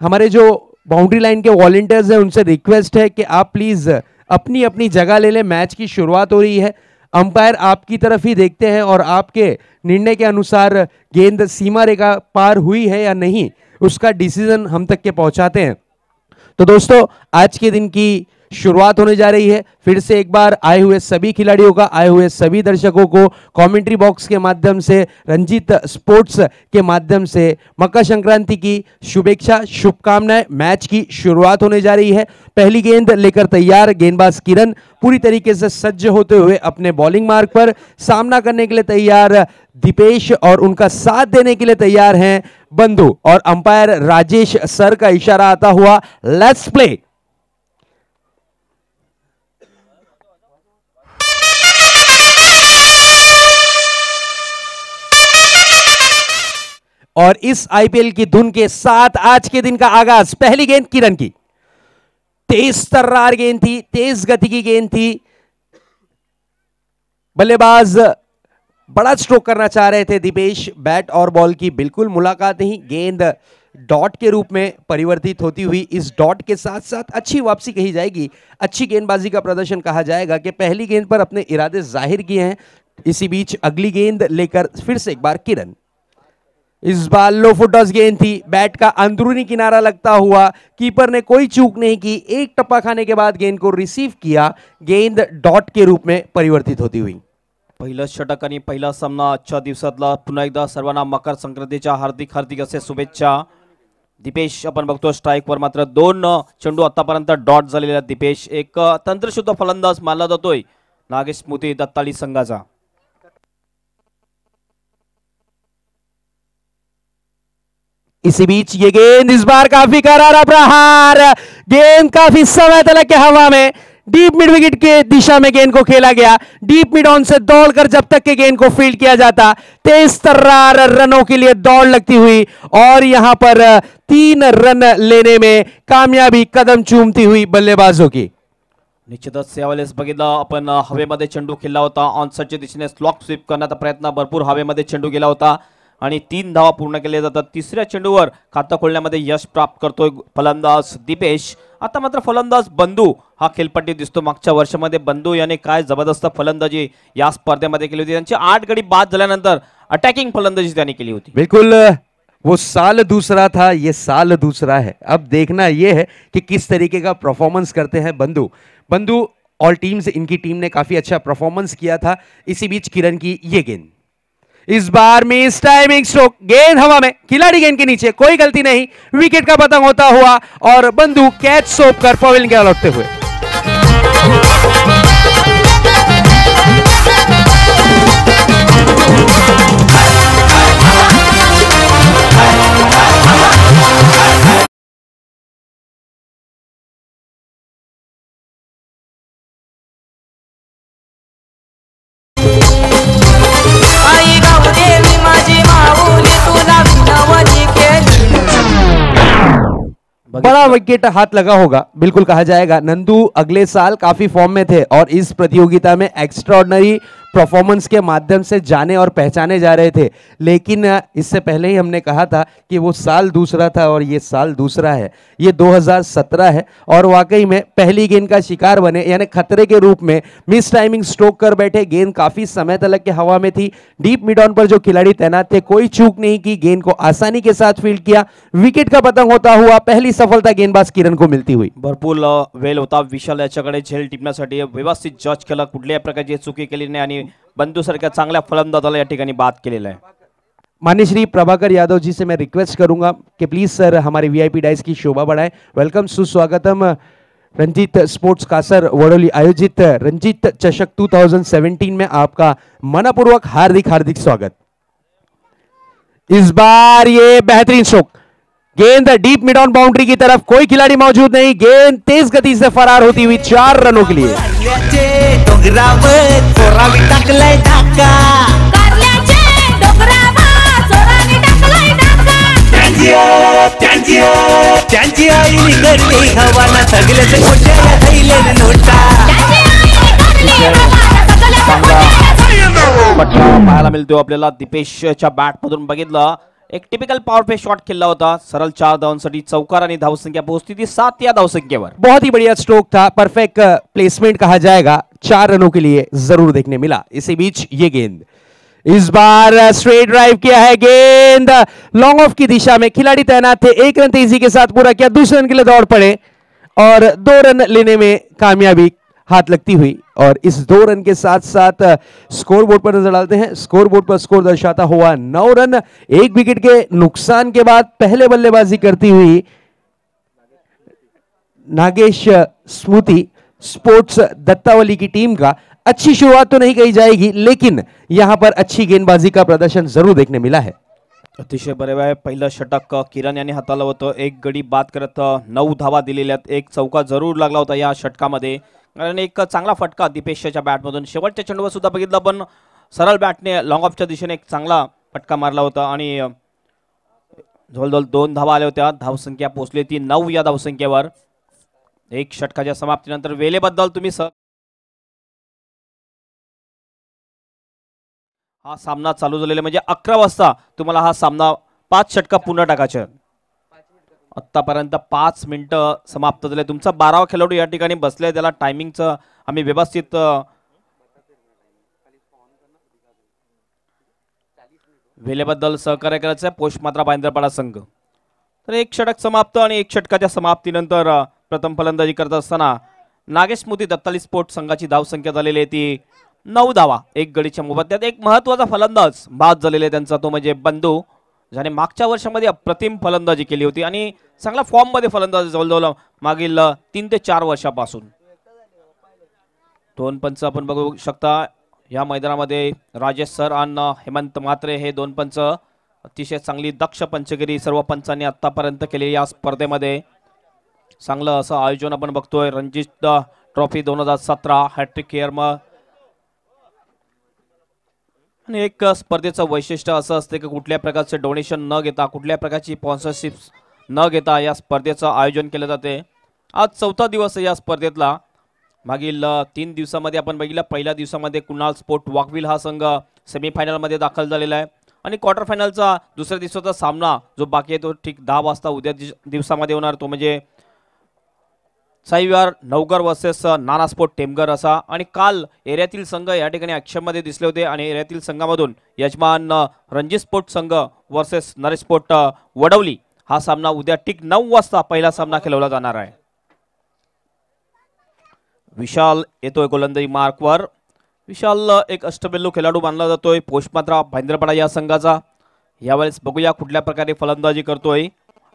हमारे जो boundary line के volunteers हैं, उनसे रिक्वेस्ट है कि आप प्लीज़ अपनी अपनी जगह ले लें। मैच की शुरुआत हो रही है। अंपायर आपकी तरफ़ ही देखते हैं और आपके निर्णय के अनुसार गेंद सीमा रेखा पार हुई है या नहीं, उसका डिसीज़न हम तक के पहुंचाते हैं। तो दोस्तों, आज के दिन की शुरुआत होने जा रही है। फिर से एक बार आए हुए सभी खिलाड़ियों का, आए हुए सभी दर्शकों को कमेंट्री बॉक्स के माध्यम से, रंजीत स्पोर्ट्स के माध्यम से मकर संक्रांति की शुभेच्छा, शुभकामनाएँ मैच की शुरुआत होने जा रही है। पहली गेंद लेकर तैयार, गेंदबाज किरण पूरी तरीके से सज्ज होते हुए अपने बॉलिंग मार्ग पर सामना करने के लिए तैयार दीपेश और उनका साथ देने के लिए तैयार हैं बंधु और अंपायर राजेश सर का इशारा आता हुआ लेट्स प्ले और इस आईपीएल की धुन के साथ आज के दिन का आगाज़। पहली गेंद किरण की। तेज तर्रार गेंद थी, तेज गति की गेंद थी। बल्लेबाज बड़ा स्ट्रोक करना चाह रहे थे दीपेश। बैट और बॉल की बिल्कुल मुलाकात नहीं। गेंद डॉट के रूप में परिवर्तित होती हुई इस डॉट के साथ साथ अच्छी वापसी कही जाएगी। अच्छी गेंदबाजी का प्रदर्शन कहा जाएगा कि पहली गेंद पर अपने इरादे ज़ाहिर किए हैं। इसी बीच अगली गेंद लेकर फिर से एक बार किरण। इस बार लो फुटर्स गेंद थी। बैट का अंदरूनी किनारा लगता हुआ कीपर ने कोई चूक नहीं की। एक टप्पा खाने के बाद गेंद को रिसीव किया। गेंद डॉट के रूप में परिवर्तित होती हुई। पहिलं षटक आणि पहिला सामना आजच्या दिवसातला. पुन्हा एकदा सर्वांना मकर संक्रांतीच्या हार्दिक हार्दिक असे शुभेच्छा. दीपेश आपण बघतो स्ट्राईकवर मात्र दोन चेंडू आतापर्यंत डॉट झालेला दिपेश दीपेश. एक तंत्रशुद्ध फलंदाज मानला जातोय. नागेश स्मृती दत्ताळी संघाचा. इसी बीच ये गेंद इस बार काफ़ी करारा प्रहार। गेंद काफ़ी समय तक के हवा में। डीप मिड विकेट के दिशा में गेंद को खेला गया। डीप मिड ऑन से दौड़कर जब तक के गेंद को फ़ील्ड किया जाता तेज तर्रार रनों के लिए दौड़ लगती हुई और यहाँ पर तीन रन लेने में कामयाबी कदम चूमती हुई बल्लेबाजों की। निश्चितच यावेळेस बघितलं आपण अ, हवेमध्ये चेंडू खेळला होता। ऑन ऑनसाईडच्या दिशेने स्लॉक स्वीप करण्याचा प्रयत्न भरपूर हवेमध्ये चेंडू गेला होता। आणि तीन धावा पूर्ण केल्या जातात. तिसऱ्या चेंडूवर खातं खोलण्यामध्ये यश प्राप्त करतोय फलंदाज दीपेश. आता मात्र फलंदाज बंधू हा खेळपट्टी दिसतो. मागच्या वर्षामध्ये बंधू याने काय जबरदस्त फलंदाजी या स्पर्धेमध्ये केली होती. त्यांची आठ गडी बाद झाल्यानंतर अटॅकिंग फलंदाजी त्यांनी केली होती. बिलकुल वो साल दूसरा था ये साल दूसरा है। अब देखना ये है कि किस तरीके का परफॉर्मेंस करते हैं बंधु। बंधु ऑल टीम्स इनकी टीम ने काफी अच्छा परफॉर्मेंस किया था। इसी बीच किरण की ये गेंद। इस बार मिस टाइमिंग स्ट्रोक गेंद हवा में, खिलाड़ी गेंद के नीचे, कोई गलती नहीं विकेट का पतंग होता हुआ और बंधु कैच सौंप कर पवेलियन के लौटते हुए। विकेट हाथ लगा होगा। बिल्कुल कहा जाएगा। नंदू अगले साल काफी फॉर्म में थे और इस प्रतियोगिता में एक्स्ट्रॉर्डनरी परफॉर्मेंस के माध्यम से जाने और पहचाने जा रहे थे। लेकिन इससे पहले ही हमने कहा था कि वो साल दूसरा था और ये साल दूसरा है। ये 2017 है और वाकई में पहली गेंद का शिकार बने, यानी खतरे के रूप में मिस टाइमिंग स्ट्रोक कर बैठे गेंद काफ़ी समय तक के हवा में थी। डीप मिड ऑन पर जो खिलाड़ी तैनात थे, कोई चूक नहीं की, गेंद को आसानी के साथ फ़ील्ड किया। विकेट का पतंग होता हुआ पहली सफलता गेंदबाज किरण को मिलती हुई। भरपूर वेल होता, विशाल झेल टिपण्यासाठी व्यवस्थित जज केला, कुठल्याही चुकी नाही आणि बंधूसारख्या चांगल्या फलंदाजाला या ठिकाणी बाद केलेला आहे. मान्य श्री प्रभाकर यादव जी से मैं रिक्वेस्ट करूँगा कि प्लीज़ सर हमारे वीआईपी डाइस की शोभा बढ़ाएँ। वेलकम सुस्वागतम, रंजीत स्पोर्ट्स कासर वडोली, आयोजित, रंजीत चषक 2017 में आपका मनपूर्वक हार्दिक हार्दिक स्वागत। इस बार ये बेहतरीन स्ट्रोक गेंद डीप मिड ऑन बाउंड्री की तरफ कोई खिलाड़ी मौजूद नहीं। गेंद तेज गति से फरार होती हुई चार रनों के लिए। कारल्याचे पाहायला मिळतो आपल्याला. दीपेशच्या बॅट मधून बघितलं. एक टिपिकल पॉवर प्ले शॉट खेळला होता सरळ चार धावांसाठी चौकार आणि धावसंख्या पोहोचली ती सात या धावसंख्येवर. बहुत ही बढ़िया स्ट्रोक था परफेक्ट प्लेसमेंट कहा जाएगा, चार रनों के लिए ज़रूर देखने मिला, इसी बीच ये गेंद। इस बार स्ट्रेट ड्राइव किया है गेंद लॉन्ग ऑफ़ की दिशा में खिलाड़ी तैनात थे, एक रन तेज़ी के साथ पूरा किया, दूसरे रन के लिए दौड़ पड़े, और दो रन लेने में कामयाबी हाथ लगती हुई और इस दो रन के साथ साथ स्कोर बोर्ड पर नज़र डालते हैं। स्कोर बोर्ड पर स्कोर दर्शाता हुआ नौ रन। एक विकेट के नुकसान के बाद पहले बल्लेबाजी करती हुई नागेश स्मृति स्पोर्ट्स दत्तावली की टीम का अच्छी शुरुआत तो नहीं कही जाएगी, लेकिन यहाँ पर अच्छी गेंदबाजी का प्रदर्शन ज़रूर देखने मिला है। अतिशय बरे आहे पहिलं षटक किरण यांनी हाताळलं होतं. एक गडी बाद करत नऊ धावा दिलेल्यात एक चौका ज़रूर लागला होता या षटकामध्ये. कारण एक चांगला फटका दीपेशच्या बॅटमधून. शेवटच्या चेंडूवर सुद्धा बघितलं पण सरळ बॅटने लॉंग ऑफच्या दिशेने एक चांगला फटका मारला होता आणि जवळजवळ दोन धावा आल्या होत्या. धावसंख्या पोहोचली ती नऊ या धावसंख्येवर. एक षटकाच्या समाप्तीनंतर वेळेबद्दल तुम्ही स हा सामना चालू झालेला म्हणजे अकरा वाजता तुम्हाला हा सामना पाच षटका पुन्हा टाकायचे आत्तापर्यंत पाच मिनटं समाप्त झाले. तुमचा बारावा खेळाडू या ठिकाणी बसले त्याला टायमिंगचं आम्ही व्यवस्थित वेलेबद्दल वेळेबद्दल सहकार्य करायचं आहे. पोषमात्रा बांद्रपाडा संघ. तर एक षटक समाप्त आणि एक षटकाच्या समाप्तीनंतर प्रथम फलंदाजी करत असताना नागेश मोदी दत्ताली स्पोर्ट संघाची धावसंख्या झालेली आहे. ती नऊ धावा एक गडीच्या मोबदल्यात. एक महत्त्वाचा फलंदाज बाद झालेला आहे त्यांचा तो म्हणजे बंधू ज्याने मागच्या वर्षामध्ये अप्रतिम फलंदाजी केली होती आणि चांगल्या फॉर्ममध्ये फलंदाजी जवळजवळ मागील तीन ते चार वर्षापासून. दोन पंच आपण बघू शकता. या मैदानामध्ये राजेश सर आणि हेमंत म्हात्रे हे दोन पंच अतिशय चांगली दक्ष पंचगिरी सर्व पंचांनी आतापर्यंत केली या स्पर्धेमध्ये. चांगलं असं आयोजन आपण बघतोय. रणजित ट्रॉफी दोन हजार सतरा हॅट्रिक केअरम आणि एक स्पर्धेचं वैशिष्ट्य असं असते की कुठल्या प्रकारचे डोनेशन न घेता कुठल्या प्रकारची स्पॉन्सरशिप्स न घेता या स्पर्धेचं आयोजन केलं जाते. आज चौथा दिवस आहे या स्पर्धेतला. मागील तीन दिवसामध्ये आपण बघितलं पहिल्या दिवसामध्ये कुणाल स्पोर्ट वाकविल हा संघ सेमीफायनलमध्ये दाखल झालेला आहे. आणि क्वार्टर फायनलचा दुसऱ्या दिवसाचा सामना जो बाकी आहे तो ठीक दहा वाजता उद्या दिवसामध्ये होणार तो म्हणजे साईवार नवगर वर्सेस नानास्पोर्ट टेमगर असा आणि काल एरियातील संघ या ठिकाणी ॲक्शनमध्ये दिसले होते आणि एरियातील संघामधून यजमान अ, रणजित स्पोर्ट संघ वर्सेस नरेश स्पोर्ट वडवली हा सामना उद्या ठीक नऊ वाजता पहिला सामना खेळवला जाणार आहे. विशाल येतोय गोलंदाजी मार्कवर. विशाल एक अष्टबेल्लू खेळाडू मानला जातोय. पोषमात्रा भाईंद्रपाडा या संघाचा. यावेळेस बघूया कुठल्या प्रकारे फलंदाजी करतोय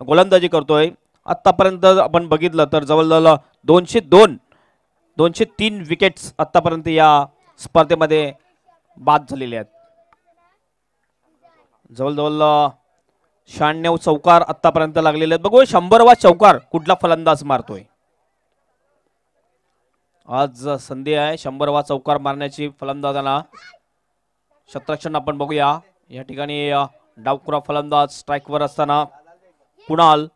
गोलंदाजी करतोय. आत्तापर्यंत आपण बघितलं तर जवळजवळ दोनशे दोन दोनशे तीन विकेट्स आत्तापर्यंत या स्पर्धेमध्ये बाद झालेले आहेत. जवळजवळ शहाण्णव चौकार आत्तापर्यंत लागलेले आहेत. बघूया शंभरवा चौकार कुठला फलंदाज मारतोय? आज संधी आहे शंभरवा चौकार मारण्याची फलंदाजांना शत्रक्षण आपण बघूया. या ठिकाणी अ, डावखुरा फलंदाज स्ट्राईकवर असताना कुणाल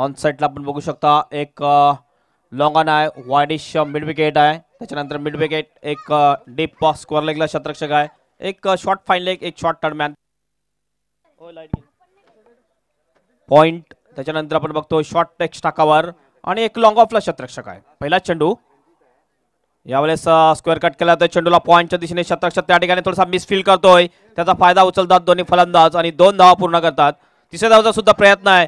ऑन साईडला आपण बघू शकता एक लॉंग ऑन आहे वायडिश मिड विकेट आहे. त्याच्यानंतर मिड विकेट एक डीप स्क्वेअर लेगला शतरक्षक आहे. एक शॉर्ट फाईन लेग एक शॉर्ट टर्नमॅन पॉइंट त्याच्यानंतर आपण बघतो शॉर्ट टेक्स टाकावर आणि एक लॉंग ऑफला शतरक्षक आहे. पहिला चेंडू. यावेळेस स्क्वेअर कट केला तर चेंडूला पॉईंटच्या दिशेने शतरक्षक त्या ठिकाणी थोडासा मिसफील करतोय. त्याचा फायदा उचलतात दोन्ही फलंदाज आणि दोन धावा पूर्ण करतात. तिसऱ्या धावाचा सुद्धा प्रयत्न आहे.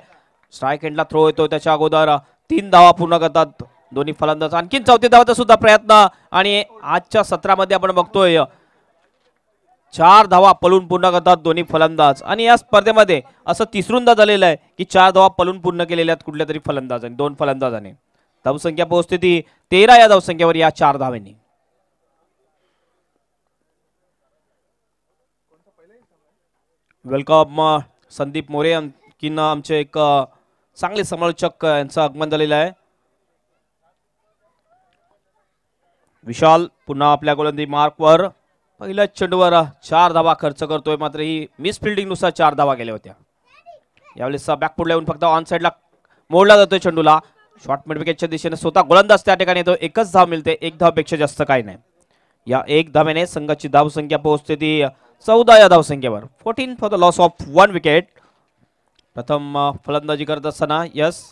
स्ट्राईक एंडला थ्रो येतो त्याच्या अगोदर. तीन धावा पूर्ण करतात. दोन्ही फलंदाज. आणखीन चौथी धावाचा सुद्धा प्रयत्न. आणि आजच्या सत्रामध्ये आपण बघतोय चार धावा पलून पूर्ण करतात दोन्ही फलंदाज. आणि या स्पर्धेमध्ये असं तिसरूंदा झालेलं आहे की चार धावा पलून पूर्ण केलेल्या आहेत कुठल्या तरी फलंदाजाने दोन फलंदाजाने. धावसंख्या पोहोचते ती तेरा या धावसंख्येवर या चार धावांनी. वेलकम संदीप मोरे. आणखीन आमचे एक चांगले समालोचक यांचं आगमन झालेलं आहे. विशाल पुन्हा आपल्या गोलंदी मार्कवर. पहिल्या चेंडूवर चार धावा खर्च करतोय मात्र ही मिस फिल्डिंगनुसार चार धावा गेल्या होत्या. यावेळेस बॅकफुटला येऊन फक्त ऑन साईडला मोडला जातोय चेंडूला. शॉर्ट मिडविकेटच्या दिशेने स्वतः गोलंदाज त्या ठिकाणी येतो. एकच धाव मिळते एक धावपेक्षा जास्त काही नाही. या एक धावेने संघाची धावसंख्या पोहोचते ती चौदा या धावसंख्येवर. Fourteen for the loss of one wicket प्रथम फलंदाजी करत असताना यस.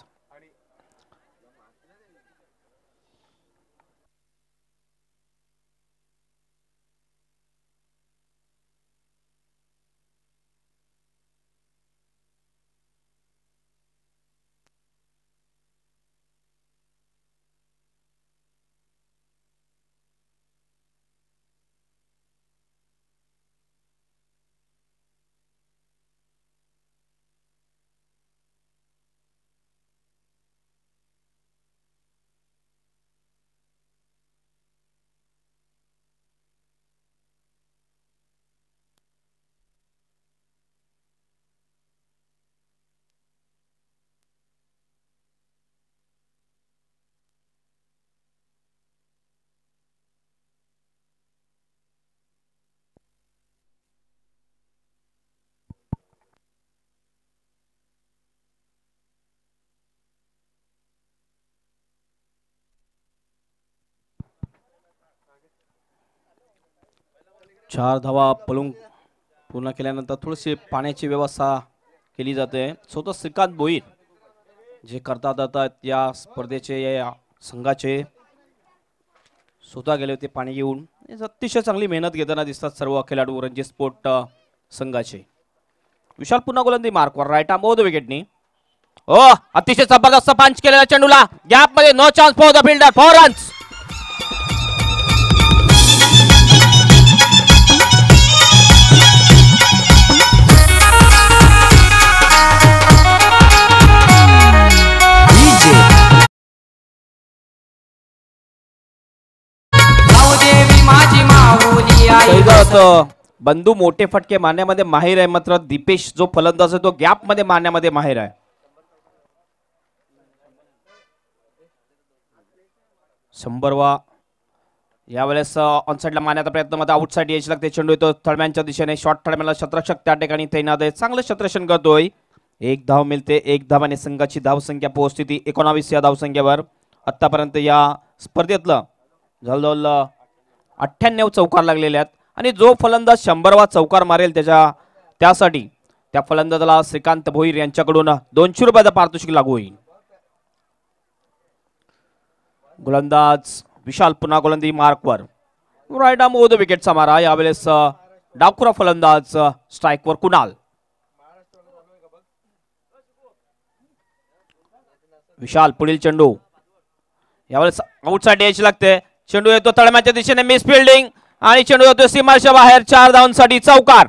चार धावा पलून पूर्ण केल्यानंतर थोडीशी पाण्याची व्यवस्था केली जाते. स्वतः श्रीकांत भोईर जे करता जातात या स्पर्धेचे या संघाचे स्वतः गेले होते पाणी घेऊन. अतिशय चांगली मेहनत घेताना दिसतात सर्व खेळाडू रणजी स्पोर्ट संघाचे. विशाल पुन्हा गोलंदी मार्कवर राईट आर्म द विकेटनी ओ अतिशय जबरदस्त पंच केलेला चेंडूला. गॅपमध्ये no chance for the fielder four runs माझी माऊली आई बंधू मोठे फटके मारण्यामध्ये माहीर आहे मात्र दीपेश जो फलंदाज आहे तो गॅपमध्ये मारण्यामध्ये माहीर आहे. शंभरवा. यावेळेस ऑनसाईडला मारण्याचा प्रयत्नमध्ये आउटसाईड यायची लागते. चेंडू येतो थळम्यांच्या दिशेने. शॉर्ट थळम्याला शत्रक्षक त्या ठिकाणी तैनात आहे. चांगलं शत्रशन करतोय. एक धाव मिळते एक धावाने संघाची धावसंख्या पोहोचते ती एकोणावीस या धावसंख्येवर. आतापर्यंत या स्पर्धेतलं जवळजवळ अठ्ठ्याण्णव चौकार लागलेले आहेत. आणि जो फलंदाज शंभरवा चौकार मारेल त्याच्या त्यासाठी त्या फलंदाजाला श्रीकांत भोईर यांच्याकडून दोनशे रुपयाचा पारितोषिक लागू होईल. गोलंदाज विशाल पुन्हा गोलंदी मार्कवर. रायडा मोद विकेटचा मारा. यावेळेस डाकुरा फलंदाज स्ट्राईकवर कुणाल. विशाल पुढील चेंडू. यावेळेस आउटसाइड यायची लागते. चेंडू येतो तळम्याच्या दिशेने मिस फिल्डिंग आणि चेंडू येतो सीमाच्या बाहेर चार धावांसाठी चौकार.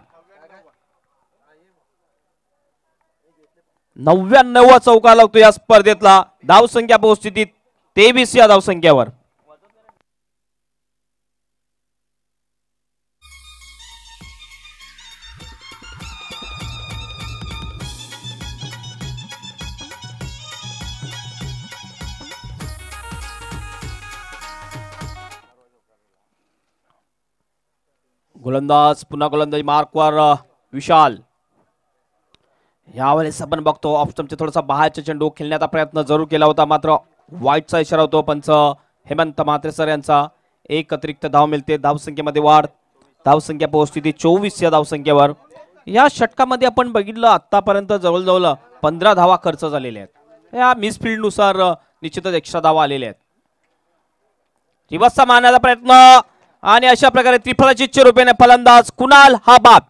नव्याण्णव चौकार लागतो या स्पर्धेतला. धावसंख्या पोहोचती तेवीस या धावसंख्येवर. गोलंदाज पुन्हा गोलंदाज मार्कवर विशाल. यावेळेस आपण बघतो ऑप्शनचे थोडासा बाहेरचे चेंडू खेळण्याचा प्रयत्न जरूर केला होता मात्र वाईटचा इशारा होतो पंच हेमंत म्हात्रे सर यांचा एक अतिरिक्त धाव मिळते. धावसंख्येमध्ये वाढ. धावसंख्या पोहोचते ती चोवीस या धावसंख्येवर. या षटकामध्ये आपण बघितलं आतापर्यंत जवळजवळ पंधरा धावा खर्च झालेल्या आहेत. या मिसफिल्डनुसार निश्चितच एक्स्ट्रा धावा आलेल्या आहेत. रिवर्सचा मारण्याचा प्रयत्न. आणि अशा प्रकारे त्रिफळाची रुपयाने फलंदाज कुणाल हा बाप.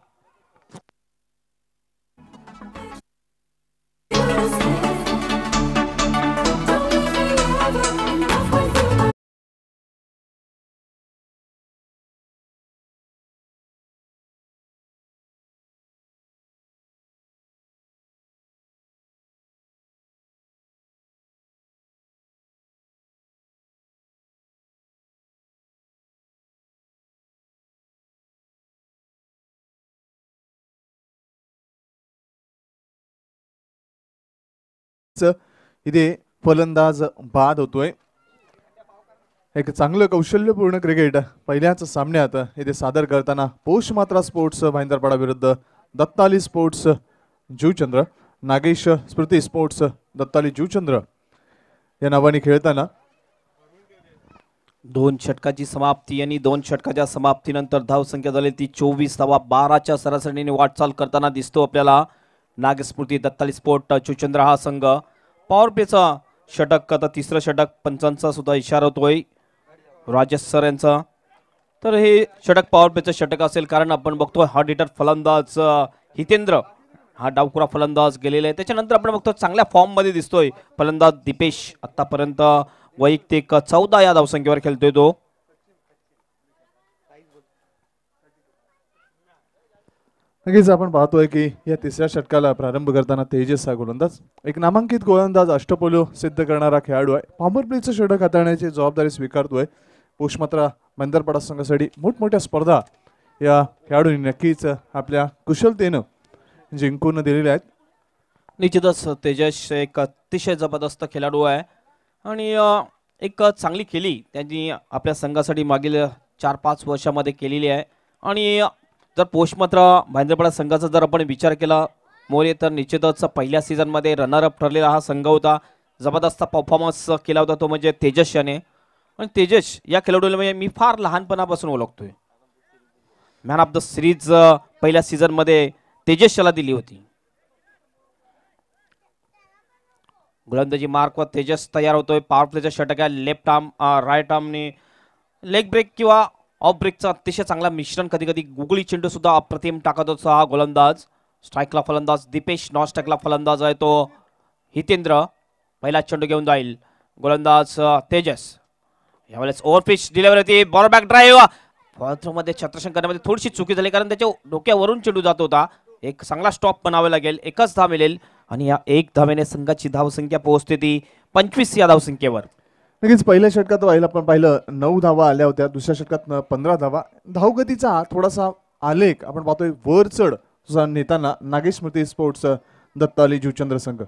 इथे फलंदाज बाद होतोय. एक चांगलं कौशल्यपूर्ण क्रिकेट पहिल्याच सामन्यात इथे सादर करताना पोष मात्रा स्पोर्ट्स भाईंदरपाडा विरुद्ध दत्ताली स्पोर्ट्स जुचंद्र नागेश स्मृती स्पोर्ट्स दत्ताली जुचंद्र या नावाने खेळताना दोन षटकाची समाप्ती आणि दोन षटकाच्या समाप्तीनंतर धावसंख्या झाली ती चोवीस धावा बाराच्या सरासरीने वाटचाल करताना दिसतो आपल्याला. नागस्फूर्ती दत्ताली स्पोर्ट चुचंद्र हा संघ. पॉवर षटक आता तिसरं षटक पंचांचा सुद्धा इशारा होतोय. राजेश सर यांचा. तर हे षटक पॉवर प्लेचं षटक असेल कारण आपण बघतोय हा हिटर फलंदाज हितेंद्र. हा डावकुरा फलंदाज गेलेला आहे. त्याच्यानंतर आपण बघतो चांगल्या फॉर्ममध्ये दिसतोय फलंदाज दीपेश आत्तापर्यंत वैयक्तिक चौदा या धावसंख्येवर खेळतोय तो. नक्कीच आपण पाहतोय की या तिसऱ्या षटकाला प्रारंभ करताना तेजस हा गोलंदाज एक नामांकित गोलंदाज अष्टपोलो सिद्ध करणारा खेळाडू आहे. पॉम्बर प्लेचं षटक हाताळण्याची जबाबदारी स्वीकारतोय. पोषमात्रा मंदरपाडा संघासाठी मोठमोठ्या स्पर्धा या खेळाडूंनी नक्कीच आपल्या कुशलतेनं जिंकून दिलेल्या आहेत. निश्चितच तेजस एक अतिशय जबरदस्त खेळाडू आहे. आणि एक चांगली खेळी त्यांनी आपल्या संघासाठी मागील चार पाच वर्षामध्ये केलेली आहे. आणि जर पोषमात्र भांद्रपाडा संघाचा जर आपण विचार केला मोरे तर निश्चितच पहिल्या सीझनमध्ये रनरअप ठरलेला हा संघ होता. जबरदस्त परफॉर्मन्स केला होता तो म्हणजे तेजस याने. आणि तेजस या खेळाडूला म्हणजे मी फार लहानपणापासून ओळखतोय. मॅन ऑफ द सिरीज पहिल्या सीझनमध्ये तेजस याला दिली होती. गोलंदाजी मार्कवर तेजस तयार होतोय. पॉवर प्लेचा षटक आहे लेफ्ट आर्म राईट आर्मने लेग ब्रेक किंवा ऑफ ब्रेकचा अतिशय चांगला मिश्रण कधी कधी गुगली चेंडू सुद्धा अप्रतिम टाकत होता हा गोलंदाज. स्ट्राईकला फलंदाज दीपेश नॉन स्ट्राईकला फलंदाज आहे तो. हितेंद्र पहिला चेंडू घेऊन जाईल. गोलंदाज तेजस. यावेळेस ओव्हरपिच डिलिव्हरी होती. बॉल बॅक ड्राईव्हमध्ये छत्रशंकर करण्यामध्ये थोडीशी चुकी झाली कारण त्याच्या डोक्यावरून चेंडू जात होता. एक चांगला स्टॉप बनावा लागेल. एकच धाव मिळेल. आणि या एक धावेने संघाची धावसंख्या पोहोचते ती पंचवीस या धावसंख्येवर. नक्कीच पहिल्या षटकात पाहिलं आपण पाहिलं नऊ धावा आल्या होत्या. दुसऱ्या षटकात पंधरा धावा. धावगतीचा थोडासा आलेख आपण पाहतोय वर चढ नेताना नागेश स्मृती स्पोर्ट्स दत्ताली जुचंद्र संघ.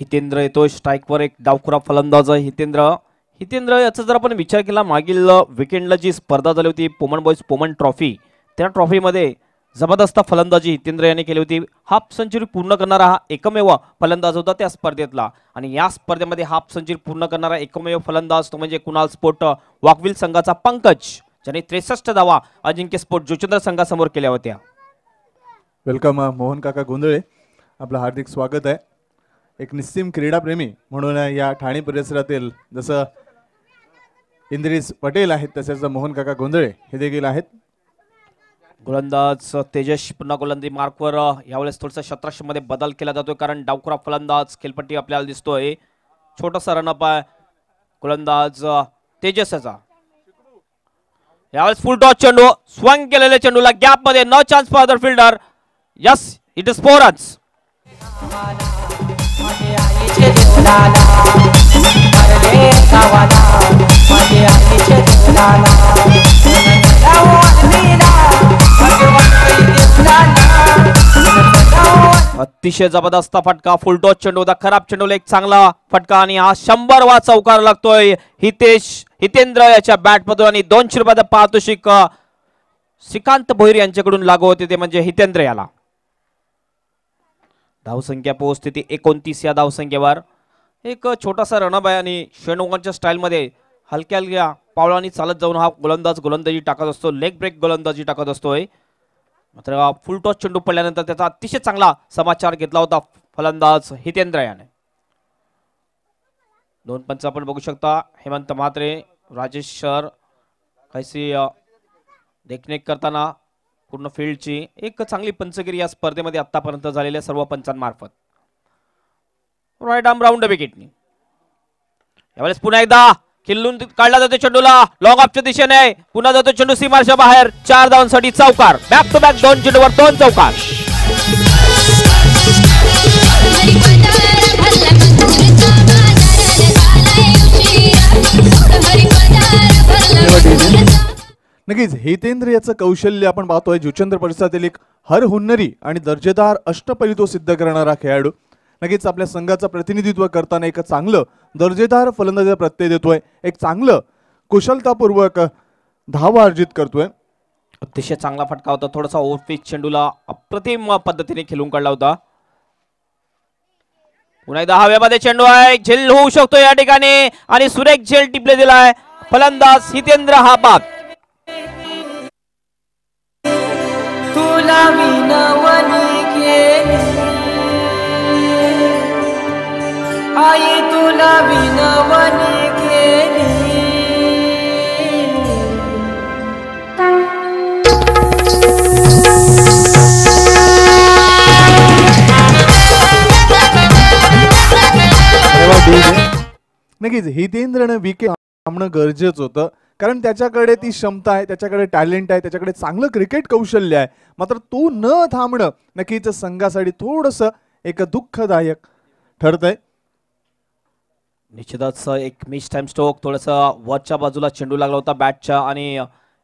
हितेंद्र येतोय स्ट्राईकवर एक डावखुरा फलंदाज आहे हितेंद्र. हितेंद्र याचा जर आपण विचार केला मागील विकेंडला जी स्पर्धा झाली होती पोमन बॉईज पोमन ट्रॉफी त्या ट्रॉफीमध्ये जबरदस्त फलंदाजी हितेंद्र याने केली होती. हाफ सेंचुरी पूर्ण करणारा हा एकमेव फलंदाज होता त्या स्पर्धेतला. आणि या स्पर्धेमध्ये हाफ सेंचुरी पूर्ण करणारा एकमेव फलंदाज तो म्हणजे कुणाल स्पोर्ट वाकविल संघाचा पंकज ज्याने त्रेसष्ट धावा अजिंक्य स्पोर्ट जोचंद्र संघासमोर केल्या होत्या. वेलकम मोहन काका गोंधळे. आपलं हार्दिक स्वागत आहे. एक निस्सीम क्रीडाप्रेमी म्हणून या ठाणे परिसरातील जसं इंद्रिस पटेल आहेत तसेच मोहन काका गोंधळे हे देखील आहेत. गोलंदाज तेजस पुन्हा गोलंदाजी मार्कवर यावेळेस थोडंसं शतराष्ट्रमध्ये बदल केला जातोय कारण डावखुरा फलंदाज खेळपट्टी आपल्याला दिसतोय. छोटासा रनअप आहे. गोलंदाज अ, तेजस याचा यावेळेस फुल टॉस चेंडू स्वंग केलेल्या चेंडूला गॅपमध्ये no chance for other fielder yes it is four runs अतिशय जबरदस्त फटका फुल टॉस चेंडू होता. खराब चेंडूला एक चांगला फटका आणि हा शंभर वा चौकार लागतोय. हितेश हितेंद्र याच्या बॅट मधून आणि दोनशे रुपयाचा पारितोषिक अ, श्रीकांत भोईर यांच्याकडून लागू होते ते म्हणजे हितेंद्र याला. धावसंख्या पोहोचते ती एकोणतीस या धावसंख्येवर. एक छोटासा रणब आहे आणि शेणोगांच्या स्टाईलमध्ये हलक्या हलक्या पावलांनी चालत जाऊन हा गोलंदाज गोलंदाजी टाकत असतो. लेग ब्रेक गोलंदाजी टाकत असतोय. मात्र फुल टॉस चेंडू पडल्यानंतर त्याचा अतिशय चांगला समाचार घेतला होता फलंदाज हितेंद्र याने. दोन पंच आपण बघू शकता. हेमंत म्हात्रे राजेश सर कैसी देखरेख करताना पूर्ण फील्डची एक चांगली पंचगिरी या स्पर्धेमध्ये आतापर्यंत झालेल्या सर्व पंचांमार्फत. राईट आर्म राऊंड विकेटनी. यावेळेस पुन्हा एकदा किल्लून काढला जातो चेंडूला. लॉंग ऑफच्या दिशेने. पुन्हा जातो चेंडू सीमारच्या बाहेर. चार धावांसाठी चौकार. बॅक टू बॅक दोन चेंडूवर दोन चौकार. नक्कीच हितेंद्र याचं कौशल्य आपण पाहतोय. जुचंद्र परिसरातील एक हर हुन्नरी आणि दर्जेदार अष्टपैलू तो सिद्ध करणारा खेळाडू. नक्कीच आपल्या संघाचं प्रतिनिधित्व करताना एक चांगलं दर्जेदार फलंदाजीचा प्रत्यय देतोय. एक चांगलं कुशलतापूर्वक धावा अर्जित करतोय. अतिशय चांगला फटका होता. थोडासा ओव्हरपिच चेंडूला अप्रतिम पद्धतीने खेळून काढला होता. पुन्हा एकदा हवेमध्ये चेंडू आहे. झेल होऊ शकतो या ठिकाणी. आणि सुरेख झेल टिपले दिलाय. फलंदाज हितेंद्र हा बाद. तुला विनवणी केली. नक्कीच हितेंद्रनं विकेट थांबणं गरजेचं होतं. कारण त्याच्याकडे ती क्षमता आहे त्याच्याकडे टॅलेंट आहे त्याच्याकडे चांगलं क्रिकेट कौशल्य आहे. मात्र तो न थांबणं नक्कीच संघासाठी थोडंसं एक दुःखदायक ठरतंय. निश्चितच एक मिस टाइम स्ट्रोक थोडंसं वरच्या बाजूला चेंडू लागला होता बॅटच्या आणि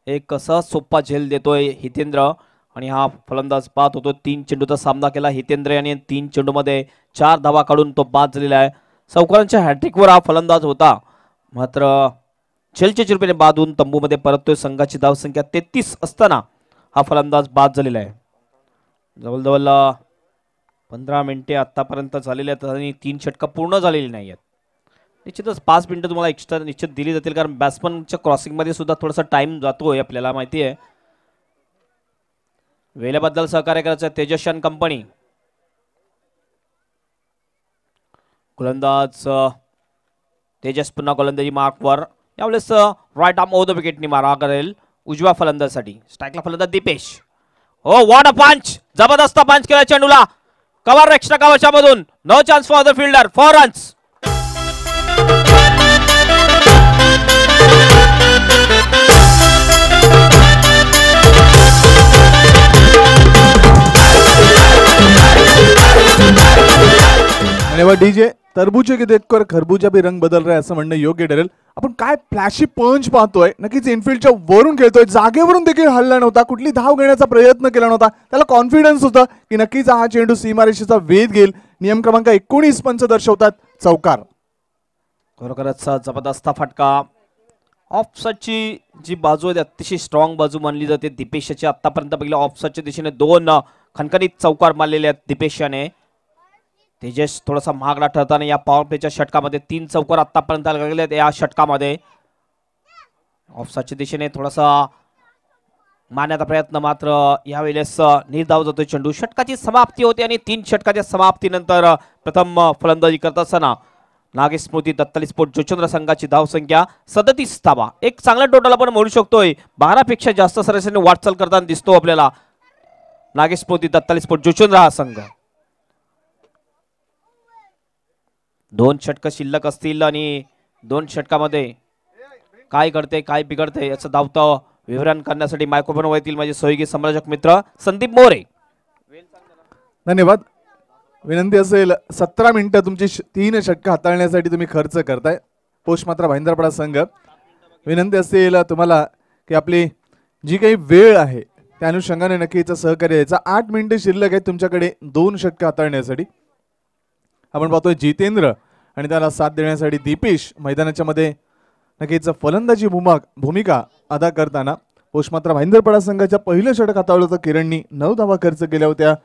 एक सहज सोप्पा झेल देतोय हितेंद्र. आणि हा फलंदाज पाहत होतो तीन चेंडूचा सामना केला हितेंद्र यांनी. तीन चेंडूमध्ये चार धावा काढून तो बाद झालेला आहे. सावकारांच्या हॅट्रिकवर हा फलंदाज होता. मात्र छेलचे चिरपेने बाद होऊन तंबूमध्ये परततोय. संघाची धावसंख्या तेहतीस असताना हा फलंदाज बाद झालेला आहे. जवळजवळ पंधरा मिनिटे आत्तापर्यंत झालेले आहेत आणि तीन षटकं पूर्ण झालेली नाही आहेत निश्चितच पाच मिनटं तुम्हाला एक्स्ट्रा निश्चित दिली जातील कारण बॅट्समनच्या क्रॉसिंगमध्ये सुद्धा थोडासा टाइम जातोय आपल्याला माहिती आहे. वेळेबद्दल सहकार्य करायचं आहे तेजस्यान कंपनी गोलंदाज तेजस पुन्हा गोलंदाजी मार्कवर. यावेळेस राईट आर्म ओव्हर द विकेटनी मारा करेल उजव्या फलंदाजसाठी. स्ट्राईकला फलंदाज दीपेश. हो वॉट अ पंच जबरदस्त पंच केला चेंडूला. कवर एक्स्ट्रा कवरच्या मधून no chance for the fielder four runs आणि डीजे तरबूजे की देखकर खरबूजा भी रंग बदल रहा है असं म्हणणं योग्य ठरेल. आपण काय फ्लॅशी पंच पाहतोय नक्कीच इनफिल्डच्या वरून खेळतोय जागेवरून देखील हल्ला नव्हता कुठली धाव घेण्याचा प्रयत्न केला नव्हता. त्याला कॉन्फिडन्स होता की नक्कीच हा चेंडू सीमारेषेचा वेध घेईल. नियम क्रमांक एकोणीस पंच दर्शवतात चौकार. खरोखरच जबरदस्त फटका. ऑफसाईडची जी बाजू आहे अतिशय स्ट्रॉंग बाजू मानली जाते. दिपेशाची आतापर्यंत बघितलं ऑफसाईडच्या दिशेने दोन खणखणीत चौकार मारलेले आहेत दिपेशाने तेजस थोडासा महागडा ठरताना या पॉवर प्लेच्या षटकामध्ये तीन चौकार आतापर्यंत लागले आहेत या षटकामध्ये. ऑफसाईडच्या दिशेने थोडासा मारण्याचा प्रयत्न मात्र यावेळेस निर्धाव जातो चेंडू. षटकाची समाप्ती होते आणि तीन षटकाच्या समाप्तीनंतर प्रथम फलंदाजी करत असताना नागेश स्मृती दत्तालीस स्पोर्ट जोचंद्र संघाची धावसंख्या सदतीस धावा एक चांगला टोटल आपण म्हणू शकतोय. बारापेक्षा जास्त सरासरीने वाटचाल करताना दिसतो आपल्याला नागेश स्मृती दत्ताली स्पोर्ट जोचंद्र हा संघ. दोन षटक शिल्लक असतील आणि दोन षटकामध्ये काय घडते काय बिघडते याचं धावतं विवरण करण्यासाठी मायक्रोफोन येतील माझे सहयोगी संराजक मित्र संदीप मोरे. धन्यवाद. विनंती असेल सतरा मिनिटं तुमची श- तीन षटकं हाताळण्यासाठी तुम्ही खर्च करताय. पोस्ट मात्र भाईंदरपडा संघ. विनंती असेल तुम्हाला की आपली जी काही वेळ आहे त्या अनुषंगाने नक्कीच सहकार्य यायचा आठ मिनिटं शिल्लक आहेत तुमच्याकडे दोन षटकं हाताळण्यासाठी. आपण पाहतोय जितेंद्र आणि त्याला साथ देण्यासाठी दीपेश मैदानाच्या मध्ये नक्कीच फलंदाजी भूमा भूमिका अदा करताना पोषमात्रा भाईंदरपडा संघाच्या पहिलं षटक हाताळलं होतं. किरणनी नऊ धावा खर्च केल्या होत्या.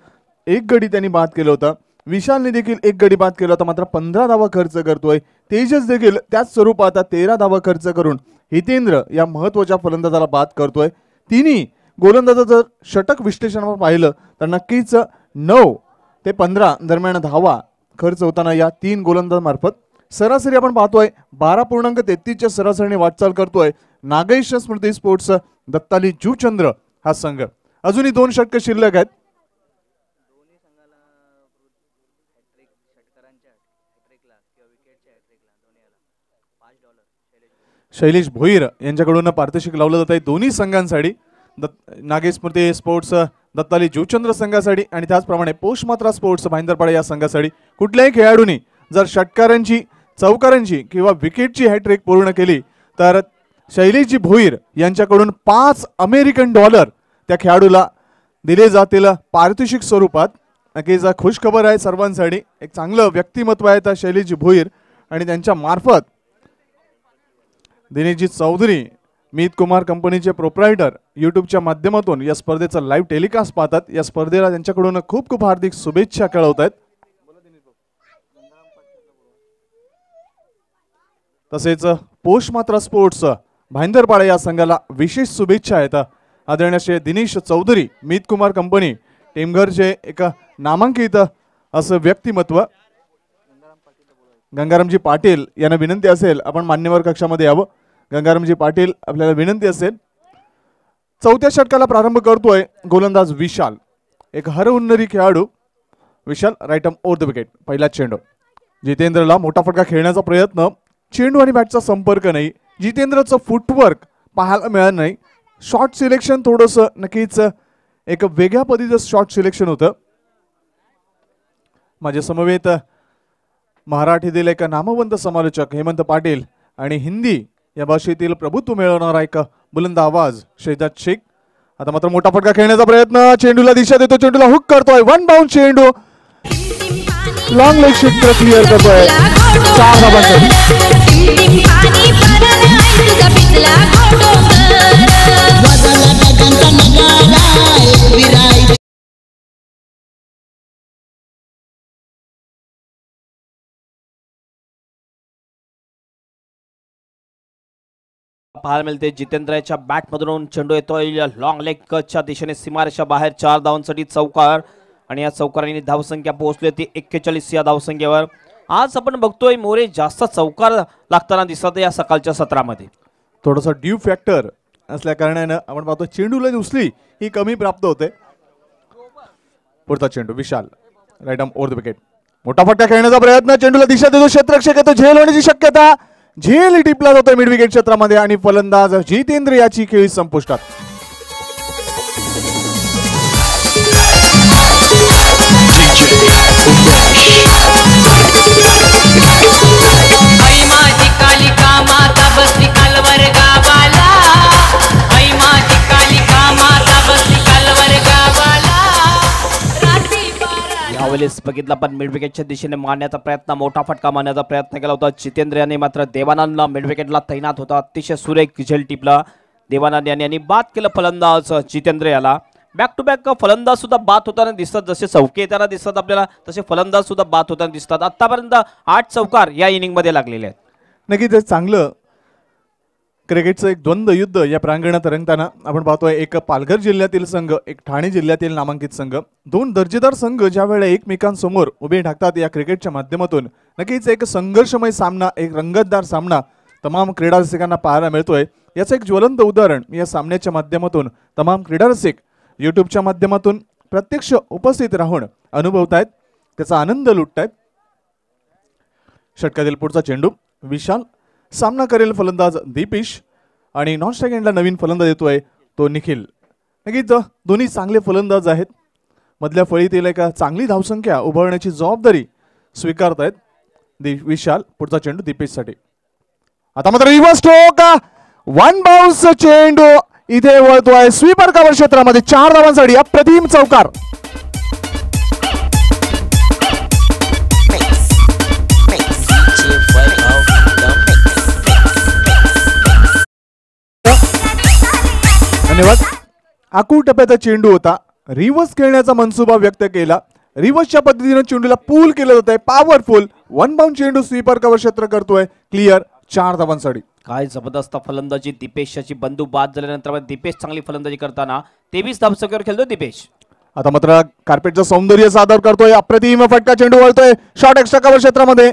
एक गडी त्यांनी बाद केलं होतं. विशालने देखील एक गडी बाद केला होता. मात्र पंधरा धावा खर्च करतोय. तेजस देखील त्याच स्वरूपात आता तेरा धावा खर्च करून हितेंद्र या महत्त्वाच्या फलंदाजाला बाद करतोय. तिन्ही गोलंदाजा जर षटक विश्लेषणावर पाहिलं तर नक्कीच नऊ ते पंधरा दरम्यान धावा खर्च होताना या तीन गोलंदाजामार्फत सरासरी आपण पाहतोय बारा पूर्णांक तेहतीसच्या सरासरीने वाटचाल करतोय. नागेश स्मृती स्पोर्ट्स दत्ताली जूचंद्र हा संघ. अजूनही दोन षटक शिल्लक आहेत. शैलेश भोईर यांच्याकडून पारितोषिक लावलं जात आहे. दोन्ही संघांसाठी दत्त नागेश स्मृती स्पोर्ट्स दत्ताली जीवचंद्र संघासाठी आणि त्याचप्रमाणे पोषमात्रा स्पोर्ट्स भाईंदरपाडा या संघासाठी. कुठल्याही खेळाडूंनी जर षटकारांची चौकारांची किंवा विकेटची हॅट्रिक पूर्ण केली तर शैलेशजी भोईर यांच्याकडून पाच अमेरिकन डॉलर त्या खेळाडूला दिले जातील पारितोषिक स्वरूपात. नक्कीच खुश खबर आहे सर्वांसाठी. एक चांगलं व्यक्तिमत्व आहे त्या शैलेशजी भोईर आणि त्यांच्या मार्फत दिनेशजी चौधरी मीत कुमार कंपनीचे प्रोप्रायटर युट्यूबच्या माध्यमातून या स्पर्धेचं लाईव्ह टेलिकास्ट पाहतात. या स्पर्धेला त्यांच्याकडून खूप खूप हार्दिक शुभेच्छा कळवत आहेत तसेच पोष मात्रा स्पोर्ट्स भाईंदरपाडा या संघाला विशेष शुभेच्छा आहेत. आदरणीय दिनेश चौधरी मीत कुमार कंपनी टेमघरचे एक नामांकित असं व्यक्तिमत्व गंगारामजी पाटील यांना विनंती असेल आपण मान्यवर कक्षामध्ये यावं. गंगारामजी पाटील आपल्याला विनंती असेल. चौथ्या षटकाला प्रारंभ करतोय गोलंदाज विशाल. एक हरहुन्नरी खेळाडू Vishal right arm over the wicket पहिला चेंडू. जितेंद्रला मोठा फटका खेळण्याचा प्रयत्न चेंडू आणि बॅटचा संपर्क नाही. जितेंद्रचं फुटवर्क पाहायला मिळालं नाही. शॉर्ट सिलेक्शन थोडंसं नक्कीच एक वेगळ्या पद्धतीचं शॉर्ट सिलेक्शन होतं. माझ्यासमवेत समवेत मराठीतील एक नामवंत समालोचक हेमंत पाटील आणि हिंदी या भाषेतील प्रभुत्व मिळवणार आहे का? बुलंद आवाज शेजाद शेख आता मात्र मोठा फटका खेळण्याचा प्रयत्न. चेंडूला दिशा देतो. चेंडूला हुक करतोय. वन बाउंड चेंडू. लॉंग लेग क्षेत्र क्लिअर करतोय. चार धाबांसाठी पाहायला मिळते. जितेंद्रच्या बॅटमधून चेंडू येतोय. लॉंग लेग कचच्या दिशेने सीमारेषा बाहेर. चार धावांसाठी चौकार. आणि या चौकारांनी धावसंख्या पोहोचली होती. एक्केचाळीस या धावसंख्येवर. आज आपण बघतोय मोरे जास्त चौकार लागताना दिसत या सकाळच्या सत्रामध्ये. थोडासा ड्यू फॅक्टर असल्या कारणानं आपण पाहतो चेंडूला दुसरी ही कमी प्राप्त होते. पुढचा चेंडू Vishal. Right on or the wicket मोठा फटका खेळण्याचा प्रयत्न. चेंडूला दिशा देतो. क्षेत्र येतो. झेल होण्याची शक्यता. झेल टिपला जातोय मिड विकेट क्षेत्रामध्ये आणि फलंदाज जितेंद्र याची खेळी संपुष्टात. बारा बघितला पण मिड विकेटच्या दिशेने मारण्याचा प्रयत्न मोठा फटका मारण्याचा प्रयत्न केला होता. जितेंद्र यांनी मात्र देवानंदला मिड विकेटला तैनात होता. अतिशय सुरेख झेल टिपला. देवानंद यांनी आणि बाद केलं फलंदाज जितेंद्र याला. बॅक टू बॅक फलंदाज सुद्धा बाद होताना दिसतात. जसे चौके येताना दिसतात आपल्याला तसे फलंदाज सुद्धा बाद होताना दिसतात. आतापर्यंत आठ चौकार या इनिंगमध्ये लागलेले आहेत. नक्कीच हे चांगलं क्रिकेटचं एक द्वंद्व युद्ध या प्रांगणात रंगताना आपण पाहतोय एक पालघर जिल्ह्यातील संघ एक ठाणे जिल्ह्यातील नामांकित संघ. दोन दर्जेदार संघ ज्या वेळेला एकमेकांसमोर उभे ठाकतात या क्रिकेटच्या माध्यमातून. नक्कीच एक संघर्षमय सामना एक रंगतदार सामना तमाम क्रीडा रसिकांना पाहायला मिळतोय. याचं एक ज्वलंत उदाहरण या सामन्याच्या माध्यमातून तमाम क्रीडा रसिक युट्यूबच्या माध्यमातून प्रत्यक्ष उपस्थित राहून अनुभवतायत. त्याचा आनंद लुटतायत. षटकातील पुढचा चेंडू विशाल सामना करेल फलंदाज दीपिश आणि नॉन स्ट्राईक नवीन फलंदाज येतोय तो निखिल. नक्कीच दोन्ही चांगले फलंदाज आहेत. मधल्या फळीतील एका चांगली धावसंख्या उभारण्याची जबाबदारी स्वीकारतायत दि विशाल पुढचा चेंडू दीपेशसाठी. आता मात्र रिव्हर्स स्ट्रोक वन बाउन्स चेंडू इथे वळतोय स्वीपर कवर क्षेत्रामध्ये चार धावांसाठी अप्रतिम चौकार. धन्यवाद. आकूळ टप्प्याचा चेंडू होता. रिव्हर्स खेळण्याचा मनसुबा व्यक्त केला. रिव्हर्सच्या पद्धतीने चेंडूला पूल केलं जात आहे पॉवरफुल वन बाउंड चेंडू स्वीपर कव्हर क्षेत्र करतोय. क्लिअर चार धावांसाठी. काय जबरदस्त फलंदाजी. दिपेशची बंधू बाद झाल्यानंतर दिपेश चांगली फलंदाजी करताना तेवीस धावसंख्येवर खेळतो दिपेश. आता मात्र कार्पेटचं सौंदर्य सादर करतोय. अप्रतिम फटका चेंडू वळतोय. शॉर्ट एक्स्ट्रा कव्हर क्षेत्रामध्ये.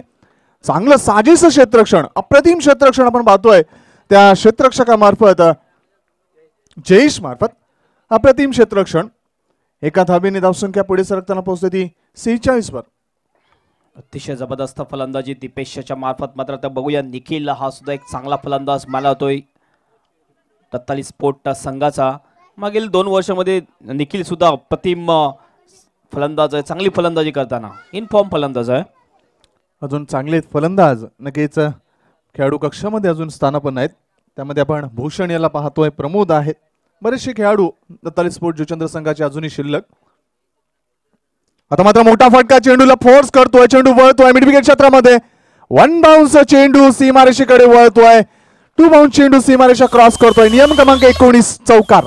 चांगलं साजेस क्षेत्ररक्षण अप्रतिम क्षेत्ररक्षण आपण पाहतोय. त्या क्षेत्ररक्षकामार्फत जयेश मार्फत अप्रतिम क्षेत्ररक्षण. एका धाबीने धावसंख्या पुढे सरकताना पोहोचते ती सेहेचाळीस वर. अतिशय जबरदस्त फलंदाजी दिपेशच्या मार्फत. मात्र आता बघूया निखिल हा सुद्धा एक चांगला फलंदाज मला होतोय तत्काली स्पोर्ट संघाचा. मागील दोन वर्षामध्ये निखिल सुद्धा अप्रतिम फलंदाज आहे चांगली फलंदाजी करताना. इन फॉर्म फलंदाज आहे. अजून चांगले फलंदाज नक्कीच खेळाडू कक्षामध्ये अजून स्थानापन्न आहेत. त्यामध्ये आपण भूषण याला पाहतोय. प्रमोद आहेत. बरेचसे खेळाडू दत्ताली स्पोर्ट जुचंद्र संघाचे अजूनही शिल्लक. आता मात्र मोठा फटका चेंडूला फोर्स करतोय. चेंडू वळतोय मिडविकेट क्षेत्रामध्ये. वन बाउन्स चेंडू सीमारेषेकडे वळतोय. टू बाउन्स चेंडू सीमारेषा क्रॉस करतोय. नियम क्रमांक एकोणीस चौकार.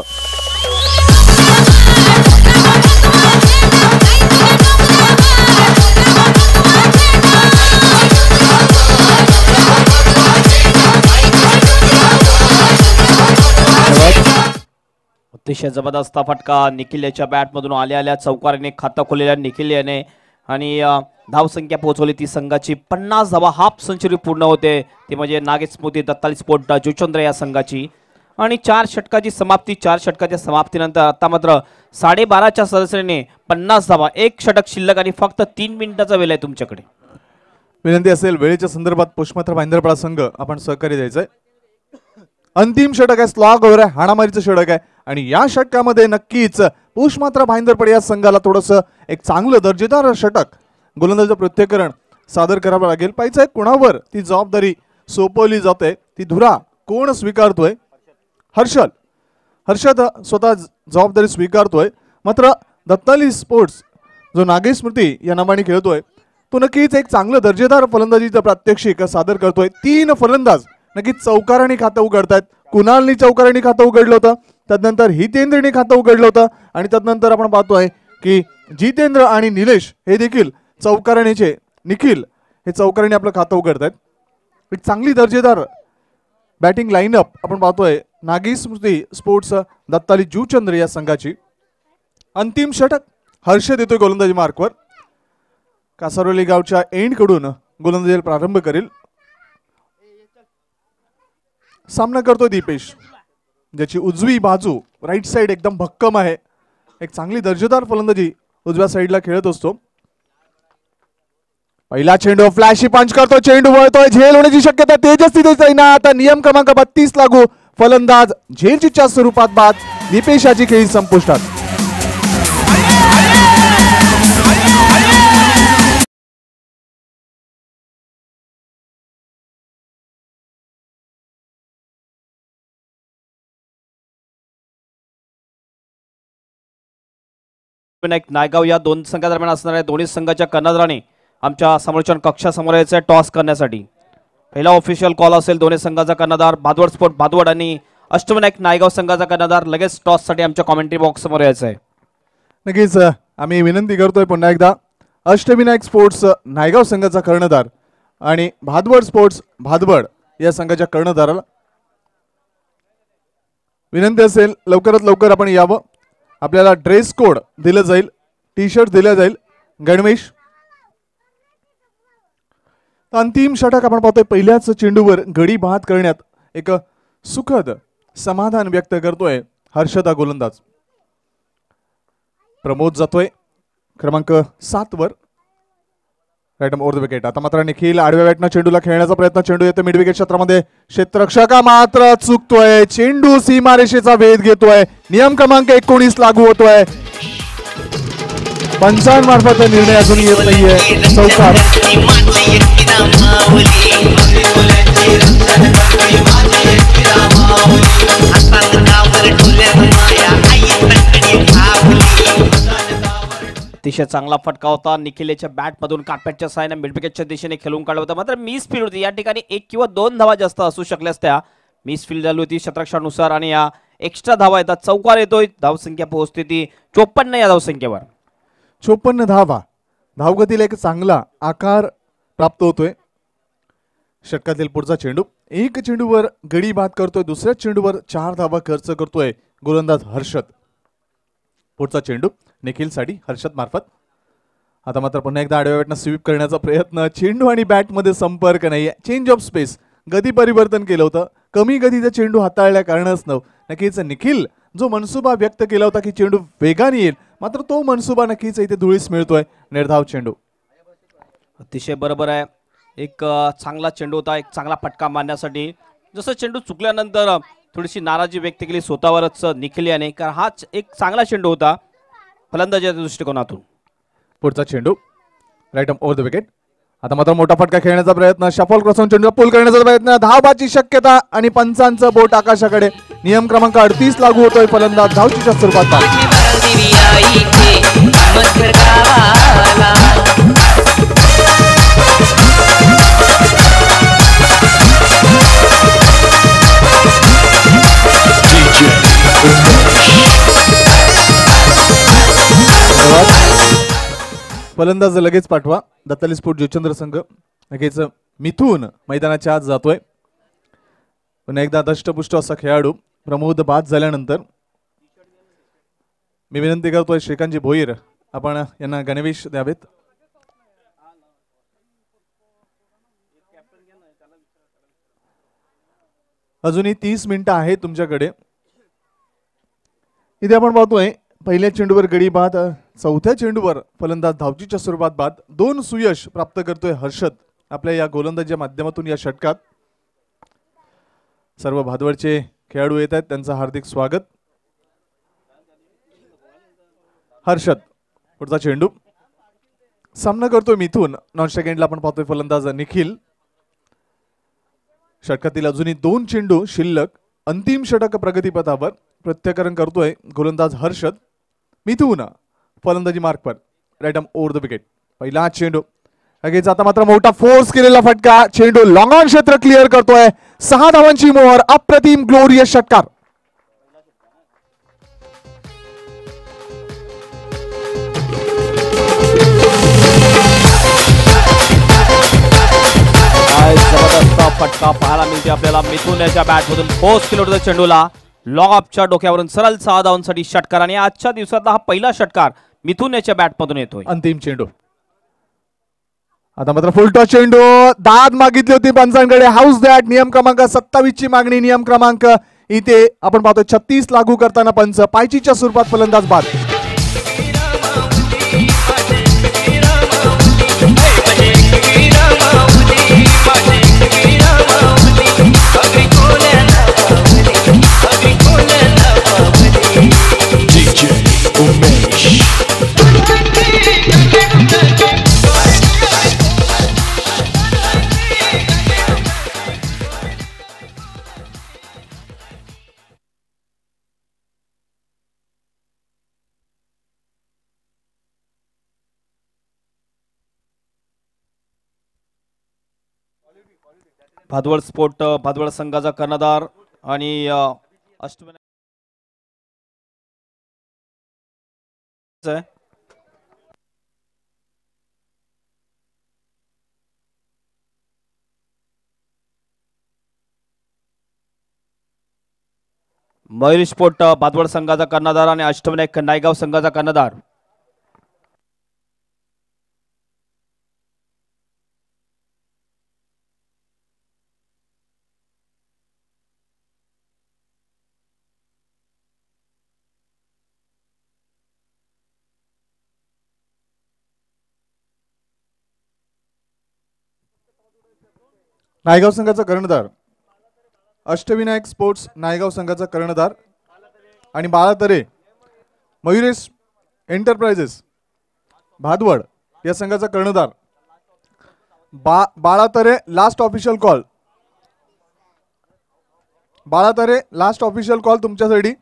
अतिशय जबरदस्त फटका. निखिल याच्या बॅटमधून आल्या आल्या चौकारीने खातं खोललेल्या निखिल याने आणि धावसंख्या पोहोचवली. ती संघाची पन्नास धावा हाफ सेंचुरी पूर्ण होते. ती म्हणजे नागेश स्मृती दत्ताली पोट जुचंद्र या संघाची. आणि चार षटकाची समाप्ती चार षटकाच्या समाप्तीनंतर आता मात्र साडेबाराच्या सदस्याने पन्नास धावा एक षटक शिल्लक आणि फक्त तीन मिनिटाचा वेळ आहे तुमच्याकडे. विनंती असेल वेळेच्या संदर्भात पुष्पत्र भाईंदरपाडा संघ आपण सहकार्य आहे अंतिम षटक आहे. स्लॉग ओव्हर आहे. हाणामारीचं षटक आहे. आणि या षटकामध्ये नक्कीच पुष्मात्रा भाईंदरपड या संघाला थोडंसं एक चांगलं दर्जेदार षटक. गोलंदाजीचं प्रत्येकरण सादर करावं लागेल. पाहिजे कुणावर ती जबाबदारी सोपवली जाते. ती धुरा कोण स्वीकारतोय? हर्षल. हर्षद स्वतः जबाबदारी स्वीकारतोय. मात्र दत्ताली स्पोर्ट्स जो नागेश स्मृती या नावाने खेळतोय तो नक्कीच एक चांगलं दर्जेदार फलंदाजीचं प्रात्यक्षिक सादर करतोय. तीन फलंदाज नक्कीच चौकाराने खातं उघडतायत. कुणालनी चौकारणी खातं उघडलं होतं? त्यानंतर हितेंद्रनी खातं उघडलं होतं. आणि त्यानंतर आपण पाहतोय की जितेंद्र आणि निलेश हे देखील चौकारणीचे निखिल हे चौकारणी आपलं खातं उघडतायत. एक चांगली दर्जेदार बॅटिंग लाईनअप आपण पाहतोय. नागी स्मृती स्पोर्ट्स दत्ताली जूचंद्र या संघाची. अंतिम षटक हर्ष देतोय गोलंदाजी मार्कवर. कासारोली गावच्या एंडकडून गोलंदाजीला प्रारंभ करेल. सामना करतोय दीपेश. ज्याची उजवी बाजू राईट साइड एकदम भक्कम आहे. एक चांगली दर्जेदार फलंदाजी उजव्या साईडला खेळत असतो. पहिला चेंडू फ्लॅशी पंच करतो. चेंडू वळतोय. झेल होण्याची शक्यता तेजस्वी देसाईना. आता नियम क्रमांक बत्तीस लागू. फलंदाज झेलचीच्या स्वरूपात बाद. दीपेशाची खेळी संपुष्टात. विनायक नायगाव या दोन संघादरम्यान असणाऱ्या दोन्ही संघाच्या कर्णधाराने आमच्या समोरच्या कक्षासमोर यायचं आहे टॉस करण्यासाठी. पहिला ऑफिशियल कॉल असेल दोन्ही संघाचा कर्णधार. भादवड स्पोर्ट भादवड आणि अष्टविनायक नायगाव संघाचा कर्णधार. लगेच टॉससाठी आमच्या कॉमेंट्री बॉक्स समोर यायचं आहे. नक्कीच आम्ही विनंती करतोय पुन्हा एकदा. अष्टविनायक स्पोर्ट्स नायगाव संघाचा कर्णधार आणि भादवड स्पोर्ट्स भादवड या संघाच्या कर्णधाराला विनंती असेल लवकरात लवकर आपण यावं. आपल्याला ड्रेस कोड दिलं जाईल टी शर्ट दिलं जाईल. गणवेश. अंतिम षटक आपण पाहतोय पहिल्याच चेंडूवर गडी बाद करण्यात एक सुखद समाधान व्यक्त करतोय हर्षदा गोलंदाज. प्रमोद जातोय. क्रमांक सात वर राईट ओव्हर द विकेट आता मात्र निखिल आडव्या बॅटनं चेंडूला खेळण्याचा प्रयत्न. चेंडू येतो मिड विकेट क्षेत्रामध्ये. क्षेत्ररक्षका मात्र चुकतोय. चेंडू सीमारेषेचा वेध घेतोय. नियम क्रमांक एकोणीस लागू होतोय. पंचांमार्फत निर्णय अजून येत नाहीये. चौकार. अतिशय चांगला फटका होता. निखिलेच्या बॅटमधून काटपॅटच्या साहाय्याने मिडविकेटच्या दिशेने खेळून काढलं होतं. मात्र मिस फील्ड होती. या ठिकाणी एक किंवा दोन धावा जास्त असू शकल्या असत्या मिस फील्ड झाली होती शतरक्षानुसार आणि या एक्स्ट्रा धावा येतात. चौकार येतोय. धावसंख्या पोहोचते ती चोपन्न या धावसंख्येवर. चोपन्न धावा. धावगतीला एक चांगला आकार प्राप्त होतोय. षटकातील पुढचा चेंडू. एक चेंडूवर गडी बाद करतोय. दुसऱ्या चेंडूवर चार धावा खर्च करतोय गोलंदाज हर्षद. पुढचा चेंडू. निखिलसाठी हर्षद मार्फत. आता मात्र पुन्हा एकदा आडव्या बॅटनं स्वीप करण्याचा प्रयत्न. चेंडू आणि बॅटमध्ये संपर्क नाही चेंज ऑफ स्पेस गती परिवर्तन केलं होतं. कमी गतीचा चेंडू हाताळल्या कारणच नव नक्कीच निखिल जो मनसुबा व्यक्त केला होता की चेंडू वेगाने येईल मात्र तो मनसुबा नक्कीच इथे धुळीस मिळतोय. निर्धाव चेंडू. अतिशय बरोबर आहे. एक चांगला चेंडू होता. एक चांगला फटका मारण्यासाठी. जसं चेंडू चुकल्यानंतर थोडीशी नाराजी व्यक्त केली स्वतःवरच निखिल याने. कारण हाच एक चांगला चेंडू होता. फलंदाजीच्या दृष्टिकोनातून. पुढचा चेंडू. राईट ओव्हर द विकेट आता मात्र मोठा फटका खेळण्याचा प्रयत्न. शफल क्रॉसून चेंडूला पुल करण्याचा प्रयत्न. धावबाची शक्यता आणि पंचांचं बोट आकाशाकडे. नियम क्रमांक अडतीस लागू होतोय फलंदाज धावचीच्या स्वरूपात फलंदाज लगेच पाठवा. दत्ताली स्पोर्ट जुचंद्र संघ. लगेच मिथून मैदानाच्या आत जातोय. पुन्हा एकदा दष्टपुष्ट असा खेळाडू प्रमोद बाद झाल्यानंतर मी विनंती करतोय श्रीकांतजी भोईर आपण यांना गणवेश द्यावेत. अजूनही तीस मिनिटं आहेत तुमच्याकडे. इथे आपण पाहतोय पहिल्या चेंडूवर गडी बाद चौथ्या चेंडूवर फलंदाज धावजीच्या स्वरूपात बाद दोन सुयश प्राप्त करतोय हर्षद. आपल्या या गोलंदाजीच्या माध्यमातून या षटकात सर्व भादवडचे खेळाडू येत आहेत. त्यांचं हार्दिक स्वागत. हर्षद पुढचा चेंडू. सामना करतोय मिथून. नॉन सेकंडला आपण पाहतोय फलंदाज निखिल. षटकातील अजूनही दोन चेंडू शिल्लक. अंतिम षटक प्रगतीपथावर प्रत्याकरण करतोय गोलंदाज हर्षद. मिथून फलंदाजी mark per right arm over the wicket पहिला चेंडू लगेच आता मात्र मोठा फोर्स केलेला फटका चेंडू लॉंग ऑन क्षेत्र क्लिअर करतोय सहा धावांची मोहर अप्रतिम ग्लोरियस षटकार फटका पाहायला मिळते आपल्याला. मिथून याच्या बॅटमधून फोर्स केलं होतं चेंडूला. लॉग डोक्यावरून सरळ सहा धावांसाठी षटकार. आणि आजच्या दिवसातला हा पहिला षटकार. मिथून याच्या बॅटमधून येतोय. अंतिम चेंडू. आता मात्र फुलटॉस चेंडू. दाद मागितली होती पंचांकडे हाऊस दॅट नियम क्रमांक सत्तावीस ची मागणी नियम क्रमांक इथे आपण पाहतो छत्तीस लागू करताना पंच. पायचीच्या स्वरूपात फलंदाज बाद. भादवड स्पोर्ट अ, भादवड संघाचा कर्णधार आणि अ, अष्टविनायक आहे. मयूर स्पोर्ट भादवड संघाचा कर्णधार आणि अष्टविनायक नायगाव संघाचा कर्णधार नायगाव संघाचा कर्णधार. अष्टविनायक स्पोर्ट्स नायगाव संघाचा कर्णधार. आणि बाळातरे मयुरेश एंटरप्राइजेस भादवड या संघाचा कर्णधार. बा बाळातरे लास्ट ऑफिशियल कॉल बाळातरे लास्ट ऑफिशियल कॉल तुमच्यासाठी.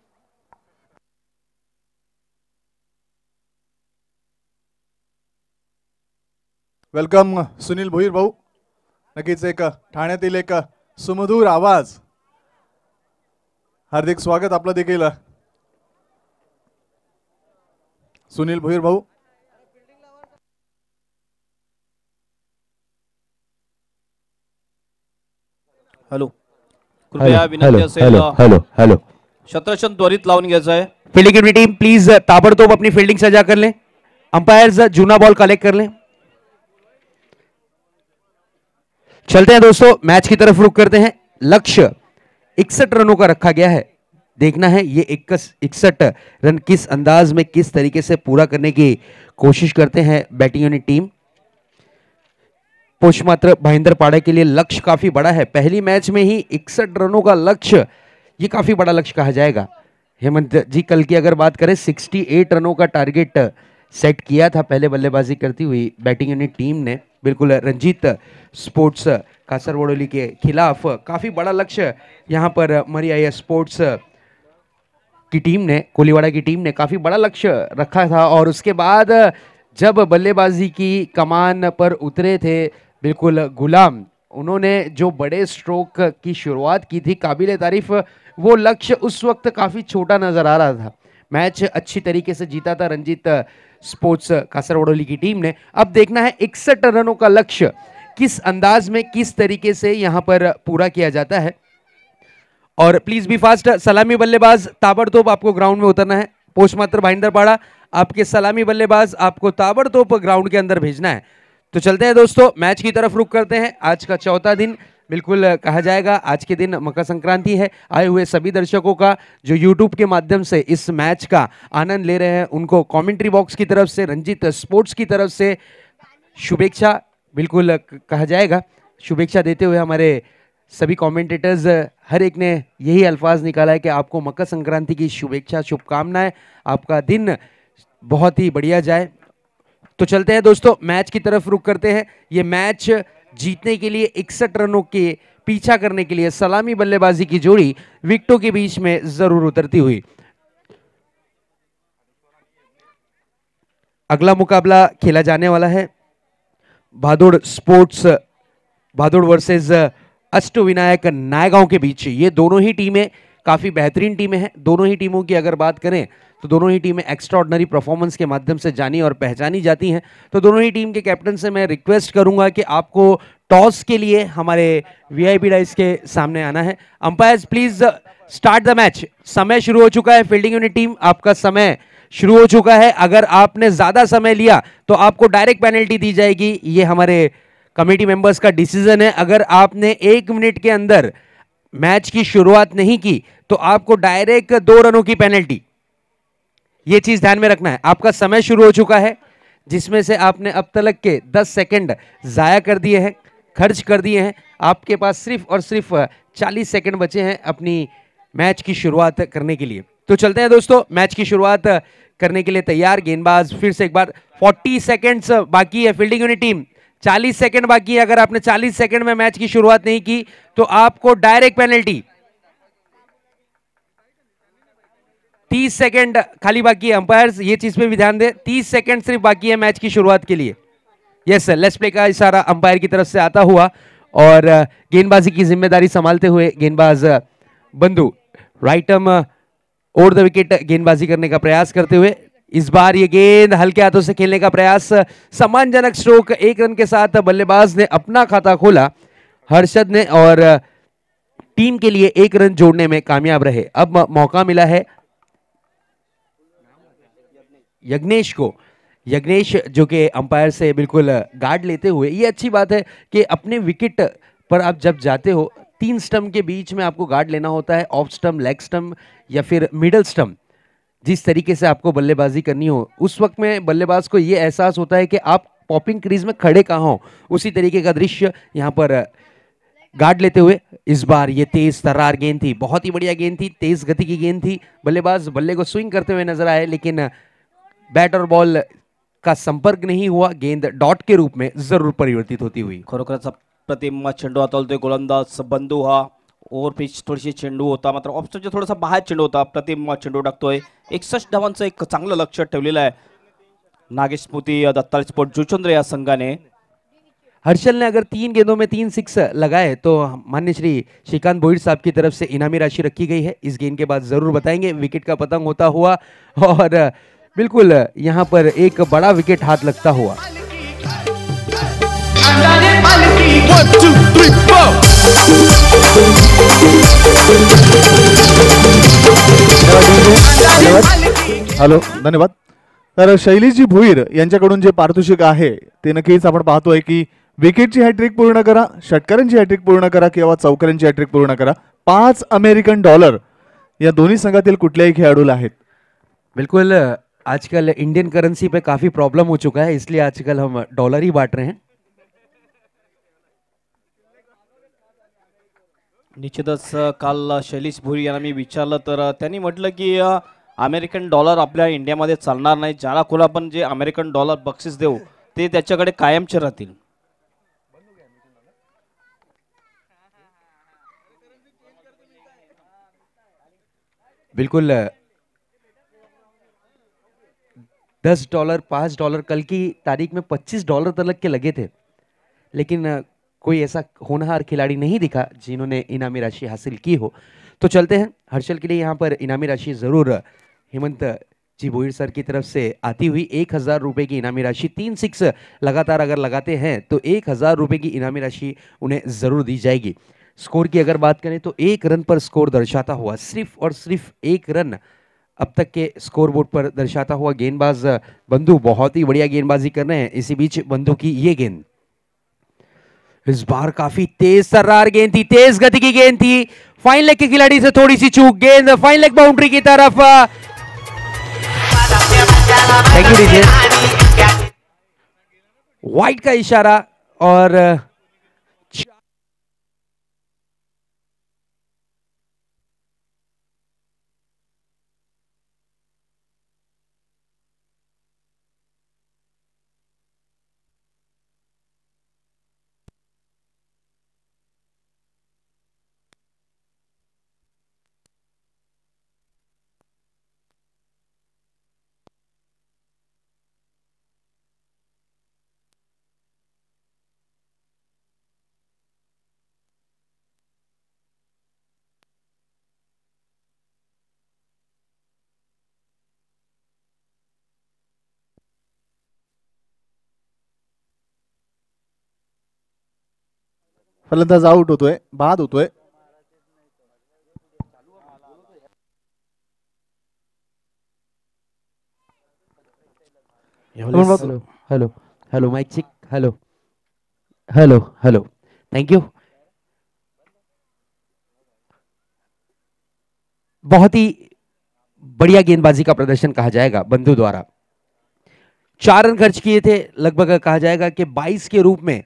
वेलकम सुनील भोईर भाऊ. नक्कीच एक ठाण्यातील एक सुमधूर आवाज. हार्दिक स्वागत आपलं देखील. सुनील भोईर भाऊ. हॅलो कृपया विनंती हॅलो असेल हॅलो हॅलो हॅलो शत्रशन त्वरित लावून घ्यायचं आहे. फील्डिंग टीम प्लीज ताबड़तोब अपनी फील्डिंग सजा कर लें. अंपायर्स जूना बॉल कलेक्ट कर लें. चलते हैं दोस्तों, मैच की तरफ़ रुक करते हैं। लक्ष्य, इकसठ रनों का रखा गया है। देखना है ये इकसठ रन किस अंदाज में, किस तरीके से पूरा करने की कोशिश करते हैं बैटिंग यूनिट टीम। पोषमात्र भाईंदर पाड़ा के लिए लक्ष्य काफ़ी बड़ा है। पहली मैच में ही इकसठ रनों का लक्ष्य, ये काफ़ी बड़ा लक्ष्य कहा जाएगा। हेमंत जी, कल की अगर बात करें 68 रनों का टारगेट सेट किया था, पहले बल्लेबाजी करती हुई बैटिंग यूनिट टीम ने। बिल्कुल रंजीत स्पोर्ट्स कासरवडोली के खिलाफ काफ़ी बड़ा लक्ष्य यहाँ पर मरिया स्पोर्ट्स की टीम ने, कोलीवाड़ा की टीम ने काफ़ी बड़ा लक्ष्य रखा था और उसके बाद जब बल्लेबाजी की कमान पर उतरे थे बिल्कुल गुलाम, उन्होंने जो बड़े स्ट्रोक की शुरुआत की थी, काबिल तारीफ़, वो लक्ष्य उस वक्त काफ़ी छोटा नज़र आ रहा था। मैच अच्छी तरीके से जीता था रंजीत स्पोर्ट्स कासरवडोली की टीम ने। अब देखना है इकसठ रनों का लक्ष्य। किस अंदाज में, किस तरीके से यहाँ पर पूरा किया जाता है? और प्लीज़ बी फास्ट सलामी बल्लेबाज ताबड़तोप आपको ग्राउंड में उतरना है। पोस्ट मात्र भाईंदरपाड़ा आपके सलामी बल्लेबाज आपको ताबड़तोप ग्राउंड के अंदर भेजना है। तो चलते हैं दोस्तों मैच की तरफ़ रुक करते हैं। आज का चौथा दिन। बिल्कुल कहा जाएगा, आज के दिन मकर संक्रांति है। आए हुए सभी दर्शकों का, जो यूट्यूब के माध्यम से इस मैच का आनंद ले रहे हैं, उनको कमेंट्री बॉक्स की तरफ़ से, रंजीत स्पोर्ट्स की तरफ़ से शुभेच्छा, बिल्कुल कहा जाएगा। शुभेच्छा देते हुए हमारे सभी कमेंटेटर्स हर एक ने यही अल्फाज निकाला है कि आपको मकर संक्रांति की शुभेच्छा, शुभकामनाएँ, आपका दिन बहुत ही बढ़िया जाए। तो चलते हैं दोस्तों, मैच की तरफ़ रुक करते हैं। ये मैच जीतने के लिए इकसठ रनों के पीछा करने के लिए सलामी बल्लेबाजी की जोड़ी विकेटों के बीच में ज़रूर उतरती हुई। अगला मुकाबला खेला जाने वाला है। भादुड़ स्पोर्ट्स, भादुड़ वर्सेस अष्टविनायक नायगांव के बीच। ये दोनों ही टीमें काफ़ी बेहतरीन टीमें हैं। दोनों ही टीमों की अगर बात करें तो दोनों ही टीमें एक्स्ट्राऑर्डनरी परफॉर्मेंस के माध्यम से जानी और पहचानी जाती हैं। तो दोनों ही टीम के कैप्टन से मैं रिक्वेस्ट करूँगा कि आपको टॉस के लिए हमारे वीआईपी डाइस के सामने आना है। Umpires please start the match समय शुरू हो चुका है फील्डिंग यूनिट टीम आपका समय शुरू हो चुका है। अगर आपने ज़्यादा समय लिया तो आपको डायरेक्ट पेनल्टी दी जाएगी। ये हमारे कमेटी मेंबर्स का डिसीज़न है। अगर आपने एक मिनट के अंदर मैच की शुरुआत नहीं की तो आपको डायरेक्ट दो रनों की पेनल्टी ये चीज़ ध्यान में रखना है। आपका समय शुरू हो चुका है, जिसमें से आपने अब तक के 10 सेकंड जाया कर दिए हैं, खर्च कर दिए हैं। आपके पास सिर्फ़ और सिर्फ़ 40 सेकंड बचे हैं अपनी मैच की शुरुआत करने के लिए। तो चलते हैं दोस्तों, मैच की शुरुआत करने के लिए तैयार, गेंदबाज, फिर से एक बार 40 सेकंड्स बाकी है, फील्डिंग यूनिट टीम। 40 सेकंड बाकी है, अगर आपने 40 सेकंड में मैच की शुरुआत नहीं की तो आपको डायरेक्ट पेनल्टी 30 सेकंड खाली बाकी है अंपायर्स ये चीज़ पे भी ध्यान दे, तीस सेकेंड सिर्फ़ बाकी है मैच की शुरुआत के लिए। यस सर लेट्स प्ले का इशारा अंपायर की तरफ़ से आता हुआ और गेंदबाजी की ज़िम्मेदारी संभालते हुए गेंदबाज Bandhu right arm over the wicket गेंदबाजी करने का प्रयास करते हुए, इस बार ये गेंद हल्के हाथों से खेलने का प्रयास सम्मानजनक स्ट्रोक एक रन के साथ बल्लेबाज ने अपना खाता खोला। हर्षद ने और टीम के लिए एक रन जोड़ने में कामयाब रहे। अब मौका मिला है यज्ञेश को। यज्ञेश जो कि अंपायर से बिल्कुल गार्ड लेते हुए, ये अच्छी बात है कि अपने विकेट पर आप जब जाते हो, तीन स्टम्प के बीच में आपको गार्ड लेना होता है, ऑफ़ स्टम्प, लेग स्टम्प या फिर मिडल स्टम्प। जिस तरीके से आपको बल्लेबाजी करनी हो, उस वक्त में बल्लेबाज को ये एहसास होता है कि आप पॉपिंग क्रीज में खड़े कहाँ हो। उसी तरीके का दृश्य यहाँ पर गार्ड लेते हुए, इस बार ये तेज तर्रार गेंद थी, बहुत ही बढ़िया गेंद थी, तेज गति की गेंद थी। बल्लेबाज बल्ले को स्विंग करते हुए नज़र आए, लेकिन बैट और बॉल का संपर्क नहीं हुआ गेंद डॉट के रूप में ज़रूर परिवर्तित होती हुई। खरोखरच प्रतिम चेंडू हाताळतोय गोलंदाज बंधू हा। ओव्हर पिच थोडीशी चेंडू होता मात्र ऑप्शनच्या थोडासा बाहेर चेंडू होता प्रतिम चेंडू टाकतोय एकसष्ट धावांचं एक चांगलं लक्ष ठेवलेलं आहे नागेश स्मृती दत्ताळ स्पोर्ट जुचंद्र या संघाने। हर्षल ने अगर तीन गेंदों में तीन सिक्स लगाए तो मान्य श्री श्रीकांत बोहिर साहब की तरफ़ से इनामी राशि रखी गई है। इस गेंद के बाद ज़रूर बताएँगे। विकेट का पतंग होता हुआ और बिल्कुल यहाँ पर एक बड़ा विकेट हाथ लगता हुआ। हॅलो धन्यवाद. तर शैलीजी भुईर यांच्याकडून जे पारितोषिक आहे ते नक्कीच आपण पाहतोय की विकेटची हॅट्रिक पूर्ण करा षटकारांची हॅट्रिक पूर्ण करा किंवा चौकारांची हॅट्रिक पूर्ण करा. पाच अमेरिकन डॉलर या दोन्ही संघातील कुठल्याही खेळाडूला आहेत. बिल्कुल आजकल इंडियन करेंसी पे काफी प्रॉब्लम हो चुका है इसलिए आजकल हम डॉलर ही बांट रहे हैं। निश्चितच काल शैलेश भुरी यांना मी विचारलं तर त्यांनी म्हटलं की अमेरिकन डॉलर आपल्या इंडियामध्ये चालणार नाही. ज्याला कोण आपण जे अमेरिकन डॉलर बक्षीस देऊ ते त्याच्याकडे कायमचे राहतील. बिल्कुल दस डॉलर, पाँच डॉलर, कल की तारीख में पच्चीस डॉलर तक के लगे थे। लेकिन कोई ऐसा होनहार खिलाड़ी नहीं दिखा जिन्होंने इनामी राशि हासिल की हो। तो चलते हैं। हर्षल के लिए यहाँ पर इनामी राशि ज़रूर हेमंत जी बोहिर सर की तरफ़ से आती हुई एक हज़ार रुपये की इनामी राशि। तीन सिक्स लगातार अगर लगाते हैं तो एक हज़ार रुपये की इनामी राशि उन्हें ज़रूर दी जाएगी। स्कोर की अगर बात करें तो एक रन पर स्कोर दर्शाता हुआ सिर्फ़ और सिर्फ़ एक रन अब तक के स्कोर बोर्ड पर दर्शाता हुआ गेंदबाज बंधु बहुत ही बढ़िया गेंदबाजी कर रहे हैं। इसी बीच बंधु की ये गेंद। इस बार काफ़ी तेज सर्रार गेंद थी, तेज गति की गेंद थी। फाइन लेग के खिलाड़ी से थोड़ी सी चूक, गेंद फाइन लेग बाउंड्री की तरफ़ थैंक यू वाइट का इशारा और फलंदाज आउट होतोय बाद होतोय hello hello hello mic check hello hello hello thank you बहुत ही बढ़िया गेंदबाजी का प्रदर्शन कहा जाएगा बंधु द्वारा। चार रन खर्च किए थे लगभग कहा जाएगा कि 22 के रूप में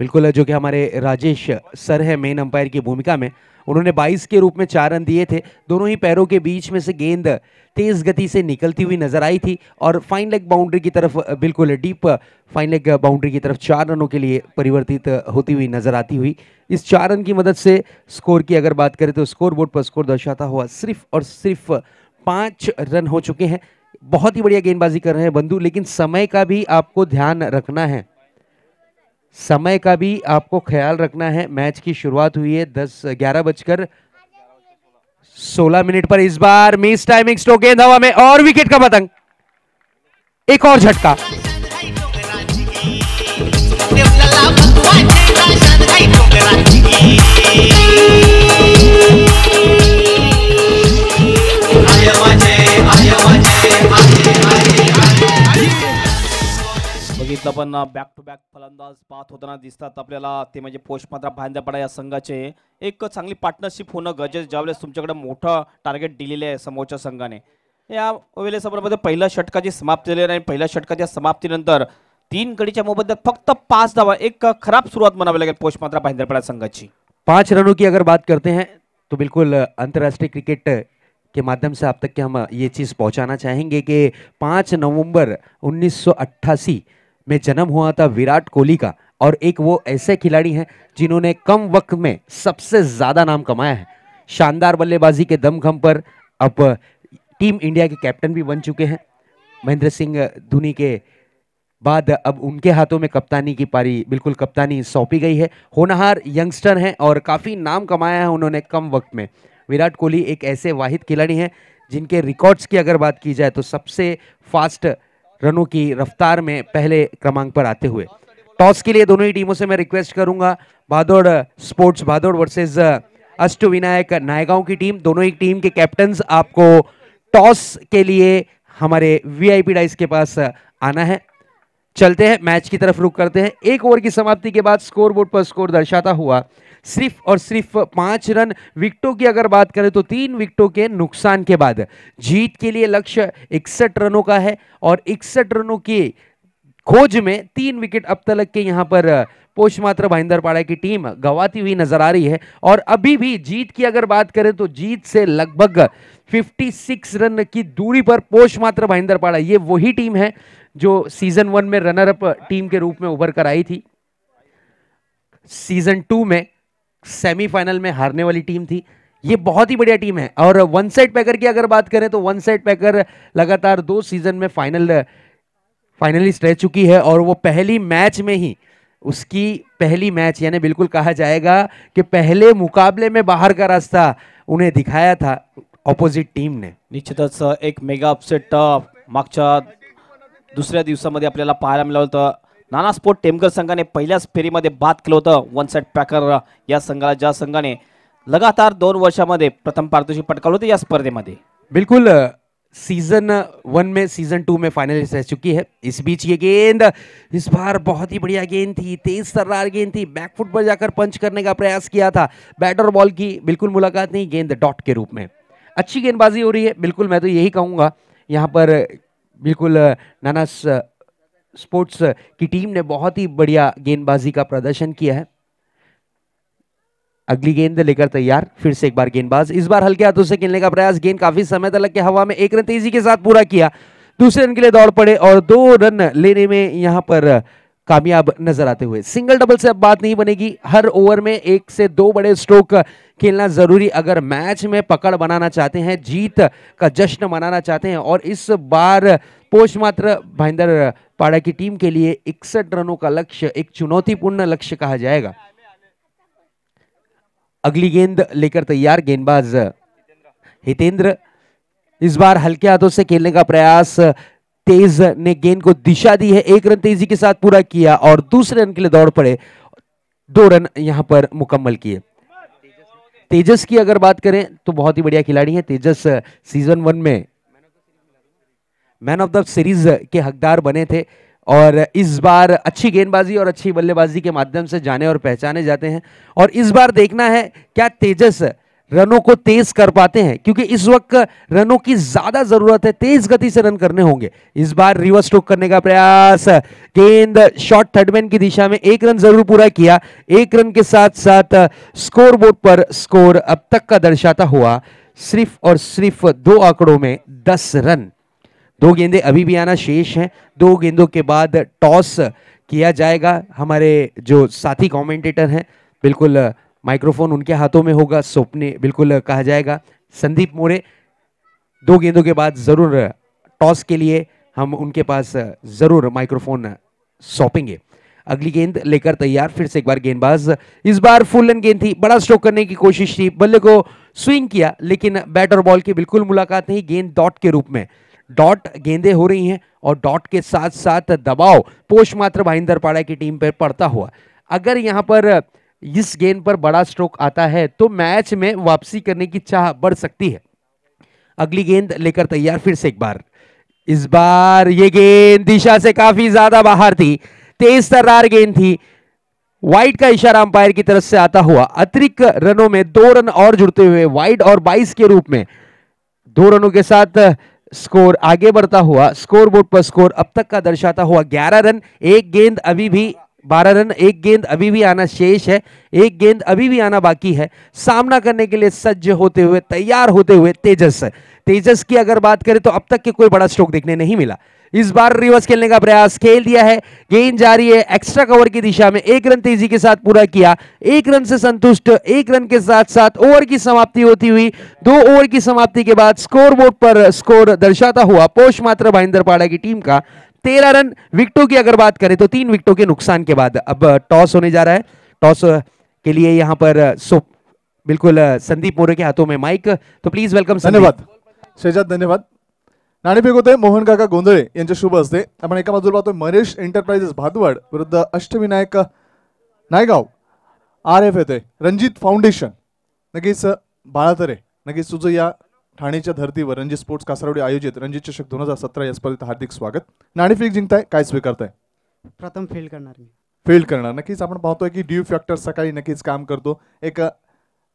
बिल्कुल, जो कि हमारे राजेश सर है मेन अंपायर की भूमिका में, उन्होंने 22 के रूप में चार रन दिए थे। दोनों ही पैरों के बीच में से गेंद तेज गति से निकलती हुई नज़र आई थी और फाइन लेग बाउंड्री की तरफ़, बिल्कुल डीप फाइन लेग बाउंड्री की तरफ़ चार रनों के लिए परिवर्तित होती हुई नज़र आती हुई। इस चार रन की मदद से स्कोर की अगर बात करें तो स्कोर बोर्ड पर स्कोर दर्शाता हुआ सिर्फ़ और सिर्फ़ पाँच रन हो चुके हैं। बहुत ही बढ़िया गेंदबाजी कर रहे हैं बंधु, लेकिन समय का भी आपको ध्यान रखना है। समय का भी आपको ख्याल रखना है मैच की शुरुआत हुई है दस ग्यारह बजकर सोलह मिनट पर इस बार मिस टाइमिंग स्टो गेंद हवा में और विकेट का पतंग एक और झटका बघितलं पण बॅक टू बॅक फलंदाज पाहत होताना दिसतात. आपल्याला ते म्हणजे पोषमात्रा भांद्यापाडा या संघाचे. एक चांगली पार्टनरशिप होणं गरजेचं ज्यावेळेस तुमच्याकडे मोठं टार्गेट दिलेलं आहे समोरच्या संघाने. या वेळेसमोरमध्ये पहिल्या षटकाची समाप्ती झाली आणि पहिल्या षटकाच्या समाप्तीनंतर तीन कडीच्या मोबदल्यात फक्त पाच धावा एक खराब सुरुवात म्हणावी लागेल पोषमात्रा भांद्यापाडा संघाची. पांच रनों की अगर बात करते हैं तो बिल्कुल अंतर्राष्ट्रीय क्रिकेट के माध्यम से आप तक के हम ये चीज़ पहुंचाना चाहेंगे कि 5 नवंबर 1988 में जन्म हुआ था विराट कोहली का, और एक वो ऐसे खिलाड़ी हैं जिन्होंने कम वक्त में सबसे ज़्यादा नाम कमाया है। शानदार बल्लेबाजी के दमखम पर अब टीम इंडिया के कैप्टन भी बन चुके हैं। महेंद्र सिंह धोनी के बाद अब उनके हाथों में कप्तानी की पारी, बिल्कुल कप्तानी सौंपी गई है। होनहार यंगस्टर हैं और काफ़ी नाम कमाया है उन्होंने कम वक्त में। विराट कोहली एक ऐसे वाहिद खिलाड़ी हैं जिनके रिकॉर्ड्स की अगर बात की जाए तो सबसे फास्ट रनों की रफ्तार में पहले क्रमांक पर आते हुए। टॉस के लिए दोनों ही टीमों से मैं रिक्वेस्ट करूँगा, भादौड़ स्पोर्ट्स, भादौड़ वर्सेज अष्टविनायक नायगांव की टीम। दोनों ही टीम के कैप्टन आपको टॉस के लिए हमारे वीआईपी डाइस के पास आना है। चलते हैं, मैच की तरफ़ रुक करते हैं। एक ओवर की समाप्ति के बाद स्कोर बोर्ड पर स्कोर दर्शाता हुआ सिर्फ़ और सिर्फ़ पाँच रन विकटों की अगर बात करें तो तीन विकटों के नुकसान के बाद जीत के लिए लक्ष्य इकसठ रनों का है और इकसठ रनों की खोज में तीन विकेट अब तक के यहाँ पर पोषमात्र भाईंदरपाड़ा की टीम गंवाती हुई नज़र आ रही है। और अभी भी जीत की अगर बात करें तो जीत से लगभग 56 रन की दूरी पर पोषमात्र भाईंदरपाड़ा ये वही टीम है जो सीज़न वन में रनर अप टीम के रूप में उभर कर आई थी। सीज़न टू में सेमीफाइनल में हारने वाली टीम थी। ये बहुत ही बढ़िया टीम है। और वन साइड पैकर की अगर बात करें तो वन साइड पैकर लगातार दो सीज़न में फाइनल फाइनलिस्ट रह चुकी है और वो पहली मैच में ही, उसकी पहली मैच यानी बिल्कुल कहा जाएगा कि पहले मुकाबले में बाहर का रास्ता उन्हें दिखाया था ऑपोजिट टीम ने। निश्चितच एक मेगा अपसेट मागच्या दुसऱ्या दिवसामध्ये आपल्याला पाहायला मिळालं होतं नाना स्पोर्ट टेमकर संघाने पहिल्याच फेरीमध्ये बाद केलं होतं. वन साइड पॅकर या संघाला, ज्या संघाने लगातार दोन वर्षामध्ये प्रथम पारितोषिक पटकावलं होतं या स्पर्धेमध्ये. बिल्कुल सीज़न वन में सीज़न टू में फाइनलिस्ट रह चुकी है. इस बीच ये गेंद, इस बार बहुत ही बढ़िया गेंद थी, तेज तर्रार गेंद थी. बैकफुट पर जाकर पंच करने का प्रयास किया था. बैट और बॉल की बिल्कुल मुलाकात नहीं, गेंद डॉट के रूप में. अच्छी गेंदबाजी हो रही है, बिल्कुल मैं तो यही कहूँगा. यहाँ पर, बिल्कुल नानास स्पोर्ट्स की टीम ने बहुत ही बढ़िया गेंदबाजी का प्रदर्शन किया है। अगली गेंद लेकर तैयार, फिर से एक बार गेंदबाज। इस बार हल्के हाथों से खेलने का प्रयास, गेंद काफ़ी समय तक के हवा में एक रन तेज़ी के साथ पूरा किया। दूसरे रन के लिए दौड़ पड़े और दो रन लेने में यहाँ पर कामयाब नज़र आते हुए। सिंगल डबल से अब बात नहीं बनेगी। हर ओवर में एक से दो बड़े स्ट्रोक खेलना ज़रूरी। अगर मैच में पकड़ बनाना चाहते हैं, जीत का जश्न मनाना चाहते हैं और इस बार पोष मात्र भाईंदर पाड़ा की टीम के लिए इकसठ रनों का लक्ष्य, एक चुनौतीपूर्ण लक्ष्य कहा जाएगा। अगली गेंद लेकर तैयार गेंदबाज हितेंद्र। इस बार हल्के हाथों से खेलने का प्रयास तेज ने गेंद को दिशा दी है। एक रन तेज़ी के साथ पूरा किया और दूसरे रन के लिए दौड़ पड़े। दो रन यहाँ पर मुकम्मल किए। तेजस की अगर बात करें तो बहुत ही बढ़िया खिलाड़ी है। तेजस सीज़न वन में मैन ऑफ़ द सीरीज़ के हकदार बने थे और इस बार अच्छी गेंदबाजी और अच्छी बल्लेबाजी के माध्यम से जाने और पहचाने जाते हैं। और इस बार देखना है, क्या तेजस रनों को तेज कर पाते हैं, क्योंकि इस वक्त रनों की ज़्यादा ज़रूरत है, तेज गति से रन करने होंगे। इस बार रिवर्स स्ट्रोक करने का प्रयास, गेंद शॉर्ट थर्डमैन की दिशा में एक रन ज़रूर पूरा किया। एक रन के साथ साथ स्कोर बोर्ड पर स्कोर अब तक का दर्शाता हुआ, सिर्फ़ और सिर्फ़ दो आंकड़ों में दस रन। दो गेंदें अभी भी आना शेष हैं। दो गेंदों के बाद टॉस किया जाएगा। हमारे जो साथी कमेंटेटर हैं, बिल्कुल माइक्रोफोन उनके हाथों में होगा, सौंपने, बिल्कुल कहा जाएगा। संदीप मोरे, दो गेंदों के बाद ज़रूर टॉस के लिए हम उनके पास ज़रूर माइक्रोफोन सौंपेंगे। अगली गेंद लेकर तैयार, फिर से एक बार गेंदबाज। इस बार फुल एंड गेंद थी, बड़ा स्ट्रोक करने की कोशिश थी, बल्ले को स्विंग किया, लेकिन बैट और बॉल की बिल्कुल मुलाकात नहीं, गेंद डॉट के रूप में। डॉट गेंदे हो रही हैं और डॉट के साथ साथ दबाव पोष मात्र भाईंदर पाड़ा की टीम पर पड़ता हुआ। अगर यहाँ पर इस गेंद पर बड़ा स्ट्रोक आता है तो मैच में वापसी करने की चाह बढ़ सकती है। अगली गेंद लेकर तैयार फिर से एक बार। इस बार ये गेंद दिशा से काफ़ी ज़्यादा बाहर थी। तेज तर्रार गेंद थी। वाइड का इशारा अंपायर की तरफ़ से आता हुआ। अतिरिक्त रनों में दो रन और जुड़ते हुए वाइड और 22 के रूप में दो रनों के साथ स्कोर आगे बढ़ता हुआ। स्कोर बोर्ड पर स्कोर अब तक का दर्शाता हुआ 11 रन। एक गेंद अभी भी 12 रन, एक गेंद अभी भी आना शेष है, एक गेंद अभी भी आना बाकी है। सामना करने के लिए सज्ज होते हुए, तैयार होते हुए तेजस। तेजस की अगर बात करें तो अब तक के कोई बड़ा स्ट्रोक देखने नहीं मिला। इस बार रिवर्स खेलने का प्रयास खेल दिया है, गेंद जारी है एक्स्ट्रा कवर की दिशा में, एक रन तेज़ी के साथ पूरा किया, एक रन से संतुष्ट, एक रन के साथ साथ ओवर की समाप्ति होती हुई, दो ओवर की समाप्ति के बाद स्कोर बोर्ड पर स्कोर दर्शाता हुआ, पोष मात्र भाईंदर पाड़ा की टीम का तेरह रन विकटों की अगर बात करें तो तीन विकटों के नुकसान के बाद अब टॉस होने जा रहा है। टॉस के लिए यहाँ पर सो बिल्कुल संदीप मोरे के हाथों में माइक। तो प्लीज वेलकम धन्यवाद। शेजाद धन्यवाद। नाणेफेक होते मोहन काका गोंधळे यांच्या शुभ असते आपण एका बाजूला पाहतोय मरेश एंटरप्राइजेस भादवड विरुद्ध अष्टविनायक नायगाव आर एफ येते रणजित फाउंडेशन नक्कीच बाळातरे नक्कीच तुझं या ठाणेच्या धर्तीवर रणजित स्पोर्ट्स कासारवडी आयोजित रणजित चषक दोन हजार सतरा या स्पर्धेत हार्दिक स्वागत. नाणेफेक जिंकताय काय स्वीकारताय? प्रथम फील्ड करणार मी. फील्ड करणार. नक्कीच आपण पाहतोय की ड्यू फॅक्टर सकाळी नक्कीच काम करतो. एक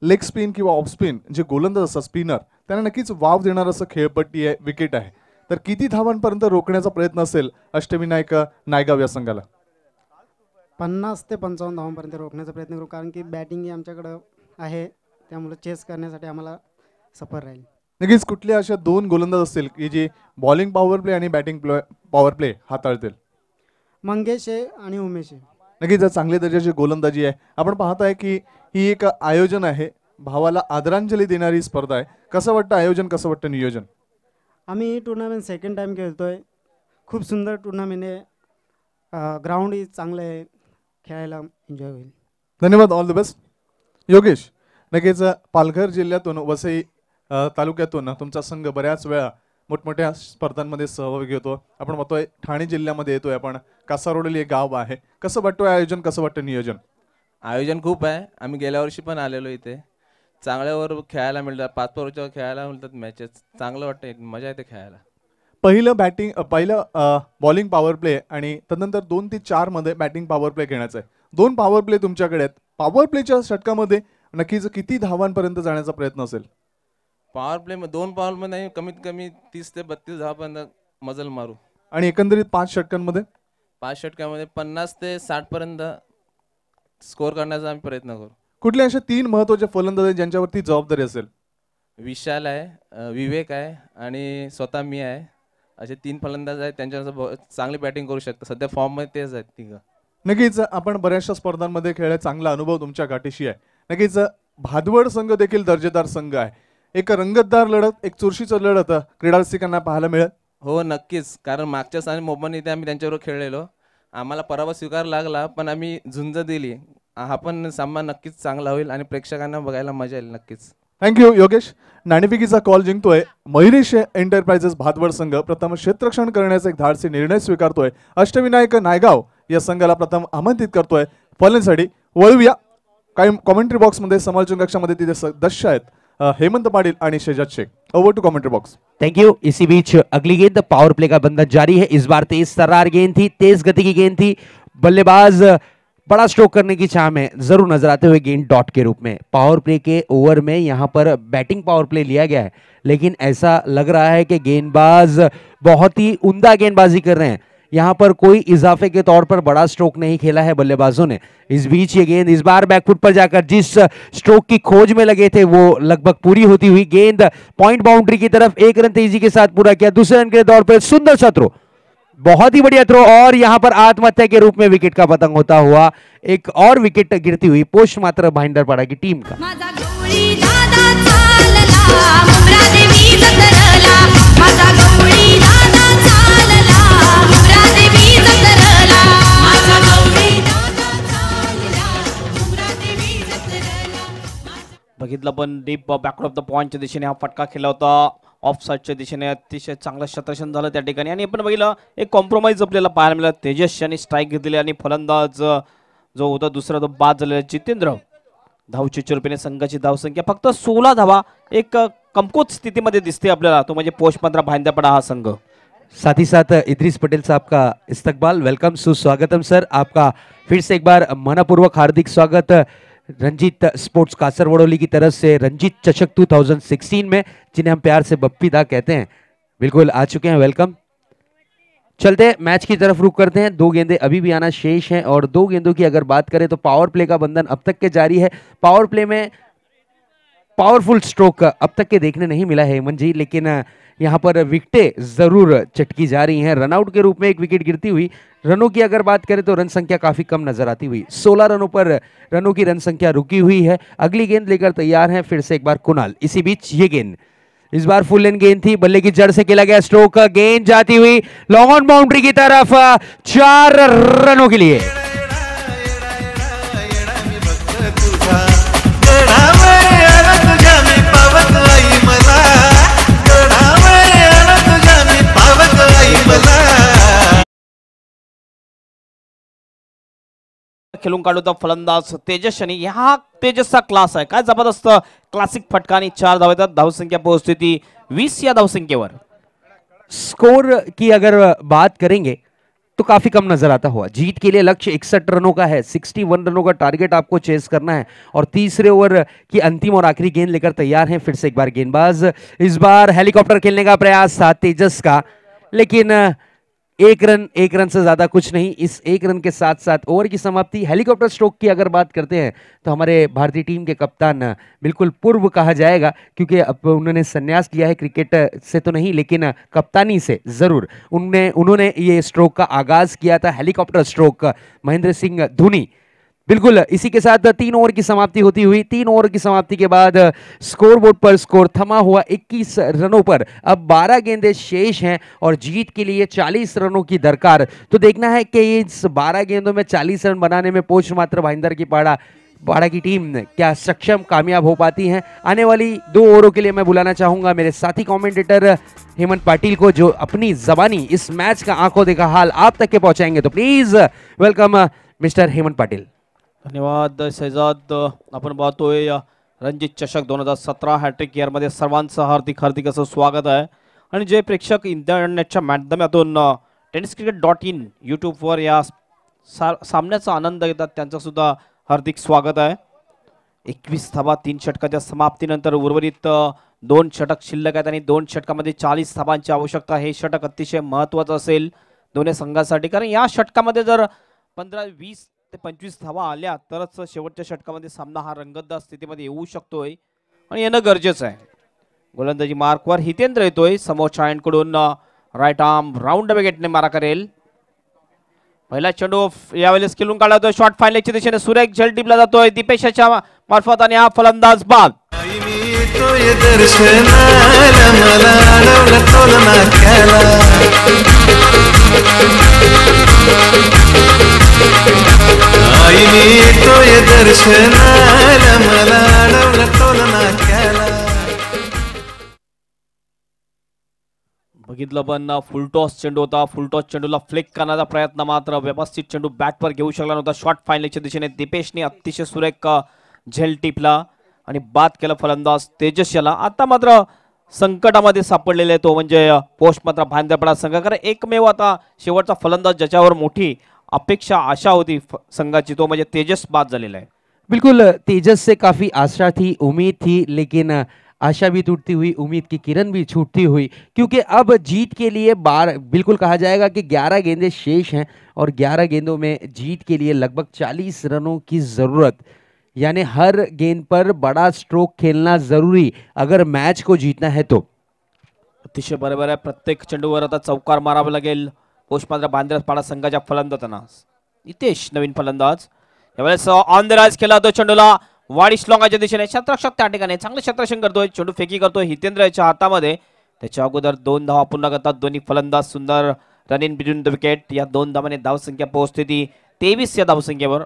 लेग स्पिन किंवा ऑफ स्पिन जे गोलंदाज असतात स्पिनर त्यांना नक्कीच वाव देणार असं खेळपट्टी आहे विकेट आहे. तर किती धावांपर्यंत रोखण्याचा प्रयत्न असेल अष्टविनायक नायगाव या संघाला? पन्नास ते पंचावन्न धावांपर्यंत रोखण्याचा प्रयत्न करू कारण की बॅटिंग ही आमच्याकडं आहे त्यामुळे चेस करण्यासाठी आम्हाला सफर राहील. नक्कीच कुठल्या अशा दोन गोलंदाज असतील की जे बॉलिंग पॉवर प्ले आणि बॅटिंग पॉवर प्ले हाताळतील? मंगेश आहे आणि उमेश. आहे नक्कीच चांगल्या दर्जाची गोलंदाजी आहे. आपण पाहताय की ही एक आयोजन आहे. भावाला आदरांजली देणारी स्पर्धा आहे. कसं वाटतं आयोजन? कसं वाटतं नियोजन? आम्ही ही टुर्नामेंट सेकंड टाईम खेळतोय. खूप सुंदर टुर्नामेंट आहे. ग्राउंडही चांगलं आहे. खेळायला एन्जॉय होईल. धन्यवाद. ऑल द बेस्ट योगेश नक्कीच पालघर जिल्ह्यातून वसई तालुक्यातून तुमचा संघ बऱ्याच वेळा मोठमोठ्या स्पर्धांमध्ये सहभागी घेतो आपण म्हणतोय ठाणे जिल्ह्यामध्ये येतोय आपण. कासारोडली एक गाव आहे. कसं वाटतोय आयोजन? कसं वाटतं नियोजन? आयोजन खूप आहे. आम्ही गेल्या वर्षी पण आलेलो इथे. चांगल्यावर खेळायला मिळतात. पाच ओव्हरच्या खेळायला मिळतात मॅचेस चांगलं वाटतं. मजा येते खेळायला. पहिलं बॅटिंग पहिलं बॉलिंग पॉवर प्ले आणि तदनंतर दोन ते चारमध्ये बॅटिंग पॉवर प्ले घेण्याचं आहे. दोन पॉवर प्ले तुमच्याकडे आहेत. पॉवर प्लेच्या षटकामध्ये नक्कीच किती धावांपर्यंत जाण्याचा प्रयत्न असेल? पॉवर प्ले दोन पॉवर मध्ये नाही कमीत कमी तीस ते बत्तीस धावापर्यंत मजल मारू। आणि एकंदरीत पाच षटकांमध्ये? पाच षटकामध्ये पन्नास ते साठ पर्यंत स्कोर करण्याचा आम्ही प्रयत्न करू. कुठले असे तीन महत्त्वाचे फलंदाज आहेत ज्यांच्यावरती जबाबदारी असेल? विशाल आहे विवेक आहे आणि स्वतः मी आहे. असे तीन फलंदाज आहेत त्यांच्यावर ब- चांगली बॅटिंग करू शकतात सध्या फॉर्ममध्ये तेच आहेत तिघं. नक्कीच आपण बऱ्याचशा स्पर्धांमध्ये खेळले चांगला अनुभव तुमच्या गाठीशी आहे. नक्कीच भादवड संघ देखील दर्जेदार संघ आहे. एक रंगतदार लढत एक चुरशीचं लढत क्रीडा रसिकांना पाहायला मिळेल. हो नक्कीच. कारण मागच्या साली मोबाईल इथे आम्ही त्यांच्याबरोबर खेळलेलो. आम्हाला पराभव स्वीकार लागला पण आम्ही झुंज दिली. हा पण सामना नक्कीच चांगला होईल आणि प्रेक्षकांना बघायला मजा येईल नक्कीच. Thank you Yogesh. नाणेफेकीचा कॉल जिंकतोय महिरेश एंटरप्राइजेस भातवड संघ. प्रथम क्षेत्ररक्षण करण्याचा एक धाडसी निर्णय स्वीकारतोय. अष्टविनायक नायगाव या संघाला प्रथम आमंत्रित करतोय. फॉलनसाठी वळूया. काही कॉमेंट्री बॉक्समध्ये समालोचन कक्षामध्ये तिथे सदस्य आहेत. Hemant Patil Shehzad Shaikh over to commentary box thank you इसी बीच अगली गेंद पावर प्ले का बंधन जारी है इस बार तेज तर्रार गेंद थी तेज गति की गेंद थी बल्लेबाज बड़ा स्ट्रोक करने की चाह में ज़रूर नज़र आते हुए गेंद डॉट के रूप में पावर प्ले के ओवर में यहाँ पर बैटिंग पावर प्ले लिया गया है लेकिन ऐसा लग रहा है कि गेंदबाज बहुत ही उमदा गेंदबाजी कर रहे हैं यहाँ पर कोई इजाफे के तौर पर बड़ा स्ट्रोक नहीं खेला है बल्लेबाजों ने। इस बीच ये गेंद, इस बार बैकफुट पर जाकर जिस स्ट्रोक की खोज में लगे थे, वो लगभग पूरी होती हुई गेंद पॉइंट बाउंड्री की तरफ़ एक रन तेज़ी के साथ पूरा किया। दूसरे रन के तौर पर सुंदर थ्रो बहुत ही बढ़िया थ्रो और यहाँ पर आत्महत्या के रूप में विकेट का पतंग होता हुआ एक और विकेट गिरती हुई पोस्ट मात्र भाईंदरपाड़ा की टीम का। बघितलं पण डीप बॅकवर्ड ऑफ द पॉईंटच्या दिशेने हा फटका खेळला होता. ऑफ साईडच्या दिशेने अतिशय चांगलं शतरक्षण झालं त्या ठिकाणी. आणि आपण बघितलं एक कॉम्प्रोमाइज आपल्याला पाहायला मिळाला. तेजस यांनी स्ट्राईक घेतलेली आणि फलंदाज जो होता दुसरा तो बाद झालेला जितेंद्र. धावची रुपयाने संघाची धावसंख्या. फक्त सोळा धावा एक कमकोत कमकुवत स्थितीमध्ये दिसते आपल्याला. तो म्हणजे पोस्ट पंधरा भांद्यापडा हा संघ. साथ ही साथ इद्रीस पटेल साहब का इस्तकबाल? वेलकम सुस्वागतम सर. आपका फिर से एक बार मनपूर्वक हार्दिक स्वागत. रंजीत स्पोर्ट्स कासरवड़ोली की तरफ़ से, रंजीत चषक 2016 में, जिन्हें हम प्यार से बप्पी दा कहते हैं। बिल्कुल आ चुके हैं वेलकम चलते हैं मैच की तरफ़ रुक करते हैं। दो गेंदे अभी भी आना शेष हैं और दो गेंदों की अगर बात करें तो पावर प्ले का बंधन अब तक के जारी है। पावर प्ले में पावरफुल स्ट्रोक अब तक के देखने नहीं मिला है हेमंत जी, लेकिन यहाँ पर विकेटें ज़रूर चटकी जा रही हैं। रनआउट के रूप में एक विकेट गिरती हुई। रनों की अगर बात करें तो रन संख्या काफ़ी कम नज़र आती हुई। 16 रनों पर, रनों की रन संख्या रुकी हुई है। अगली गेंद लेकर तैयार हैं फिर से एक बार कुणाल। इसी बीच ये गेंद। इस बार फुल लेन गेंद थी। बल्ले की जड़ से खेला गया स्ट्रोक। गेंद जाती हुई लॉन्ग ऑन बाउंड्री की तरफ़ चार रनों के लिए। खेळून होता फलंदाज तेजस यांनी हा तेजसचा क्लास आहे. काय ज़बरदस्त क्लासिक फटका आणि चार धाव येतात. धावसंख्या पोहोचते ती वीस या धावसंख्येवर. स्कोर की अगर बात करेंगे तो काफ़ी कम नज़र आता हुआ. जीत के लिए लक्ष्य इकसठ रनों का है. 61 रनों का टारगेट आपको चेस करना है. और तीसरे ओवर की अंतिम और आखिरी गेंद लेकर तैयार हैं. फिर से एक बार गेंदबाज. इस बार हेलीकॉप्टर खेलने का प्रयास था तेजस का. लेकिन एक रन एक रन से ज़्यादा कुछ नहीं। इस एक रन के साथ साथ ओवर की समाप्ति, हेलीकॉप्टर स्ट्रोक की अगर बात करते हैं तो हमारे भारतीय टीम के कप्तान, बिल्कुल पूर्व कहा जाएगा, क्योंकि अब उन्होंने संन्यास लिया है क्रिकेट से तो नहीं, लेकिन कप्तानी से ज़रूर। उनने, उन्होंने ये स्ट्रोक का आगाज़ किया था, हेलीकॉप्टर स्ट्रोक। महेंद्र सिंह धोनी बिल्कुल, इसी के साथ तीन ओवर की समाप्ति होती हुई, तीन ओवर की समाप्ति के बाद स्कोर बोर्ड पर स्कोर थमा हुआ 21 रनों पर। अब 12 गेंदें शेष हैं और जीत के लिए 40 रनों की दरकार। तो देखना है कि इस 12 गेंदों में 40 रन बनाने में पोस्ट मात्र भाईंदर की पाड़ा बाड़ा की टीम क्या सक्षम, कामयाब हो पाती है? आने वाली दो ओवरों के लिए मैं बुलाना चाहूँगा मेरे साथी कमेंटेटर हेमंत पाटिल को, जो अपनी जबानी इस मैच का आँखों देखा हाल आप तक के पहुंचाएँगे। तो please welcome mister Hemant Patil. धन्यवाद शहजाद आपण पाहतोय रणजित चषक दोन हजार सतरा हॅट्रिक इयरमध्ये सर्वांचं हार्दिक हार्दिक असं स्वागत आहे. आणि जे प्रेक्षक इंटरनेटच्या माध्यमातून टेनिस क्रिकेट डॉट इन यूट्यूबवर या सा सामन्याचा आनंद घेतात त्यांचंसुद्धा हार्दिक स्वागत आहे. एकवीस धाबा तीन षटकाच्या समाप्तीनंतर उर्वरित दोन षटक शिल्लक आहेत आणि दोन षटकामध्ये चाळीस धाबांची आवश्यकता हे षटक अतिशय महत्त्वाचं असेल दोन्ही संघासाठी. कारण या षटकामध्ये जर पंधरा वीस ते पंचवीस धावा आल्या तरच शेवटच्या षटकामध्ये सामना हा रंगतदार स्थितीमध्ये येऊ शकतोय. आणि येणं गरजेचं आहे. गोलंदाजी मार्कवर हितेंद्र येतोय. समोर कडून राईट आर्म राऊंड विकेटने मारा करेल. पहिला चेंडू यावेळेस खेळून काढला जातोय. शॉर्ट फायनलच्या दिशेने सुरेख झेल टिपला जातोय. दीपेशाच्या मार्फत आणि हा फलंदाज बाद. येतोय दर्शनाला मला अडवलं नाक्याला. बघितलं पण फुलटॉस चेंडू होता. फुलटॉस चेंडूला फ्लेक करण्याचा प्रयत्न मात्र व्यवस्थित चेंडू बॅटवर घेऊ शकला नव्हता. शॉर्ट फायनलच्या दिशेने दिपेशने अतिशय सुरेख झेल टिपला. आणि बाद केला फलंदाज तेजस याला आता मात्र संकटामध्ये सापडलेला आहे तो म्हणजे पोस्ट मात्र भांदरपडा संघ. कारण एकमेव आता शेवटचा फलंदाज ज्याच्यावर मोठी अपेक्षा आशा होती संघाची. तो म्हणजे तेजस बाद झालेला आहे. बिल्कुल तेजस से काफ़ी आशा थी उम्मीद थी लेकिन आशा भी टूटती हुई उम्मीद की किरण भी छूटती हुई. क्योंकि अब जीत के लिए बार बिल्कुल कहा जाएगा कि 11 गेंदें शेष हैं और 11 गेंदों में जीत के लिए लगभग 40 रनों की ज़रूरत. यानी हर गेंद पर बड़ा स्ट्रोक खेलना ज़रूरी अगर मैच को जीतना है तो. अतिशय बरोबर आहे प्रत्येक चेंडूवर आता चौकार मारावा लागेल. पोस्टमात्र बांद्रापाडा संघाच्या फलंदाजांना. नितेश नवीन फलंदाज. यावेळेस ऑन द केला तो चेंडूला. वाडी श्लॉंगाच्या दिशेने. क्षेत्रक्षक त्या ठिकाणी. चांगलं क्षेत्रक्षण करतोय. चेंडू फेकी करतोय हितेंद्र याच्या हातामध्ये. त्याच्या अगोदर दोन धावा पूर्ण करतात दोन्ही फलंदाज. सुंदर run in between the wicket या दोन धावाने धावसंख्या पोहोचते ती. तेवीस या धावसंख्येवर.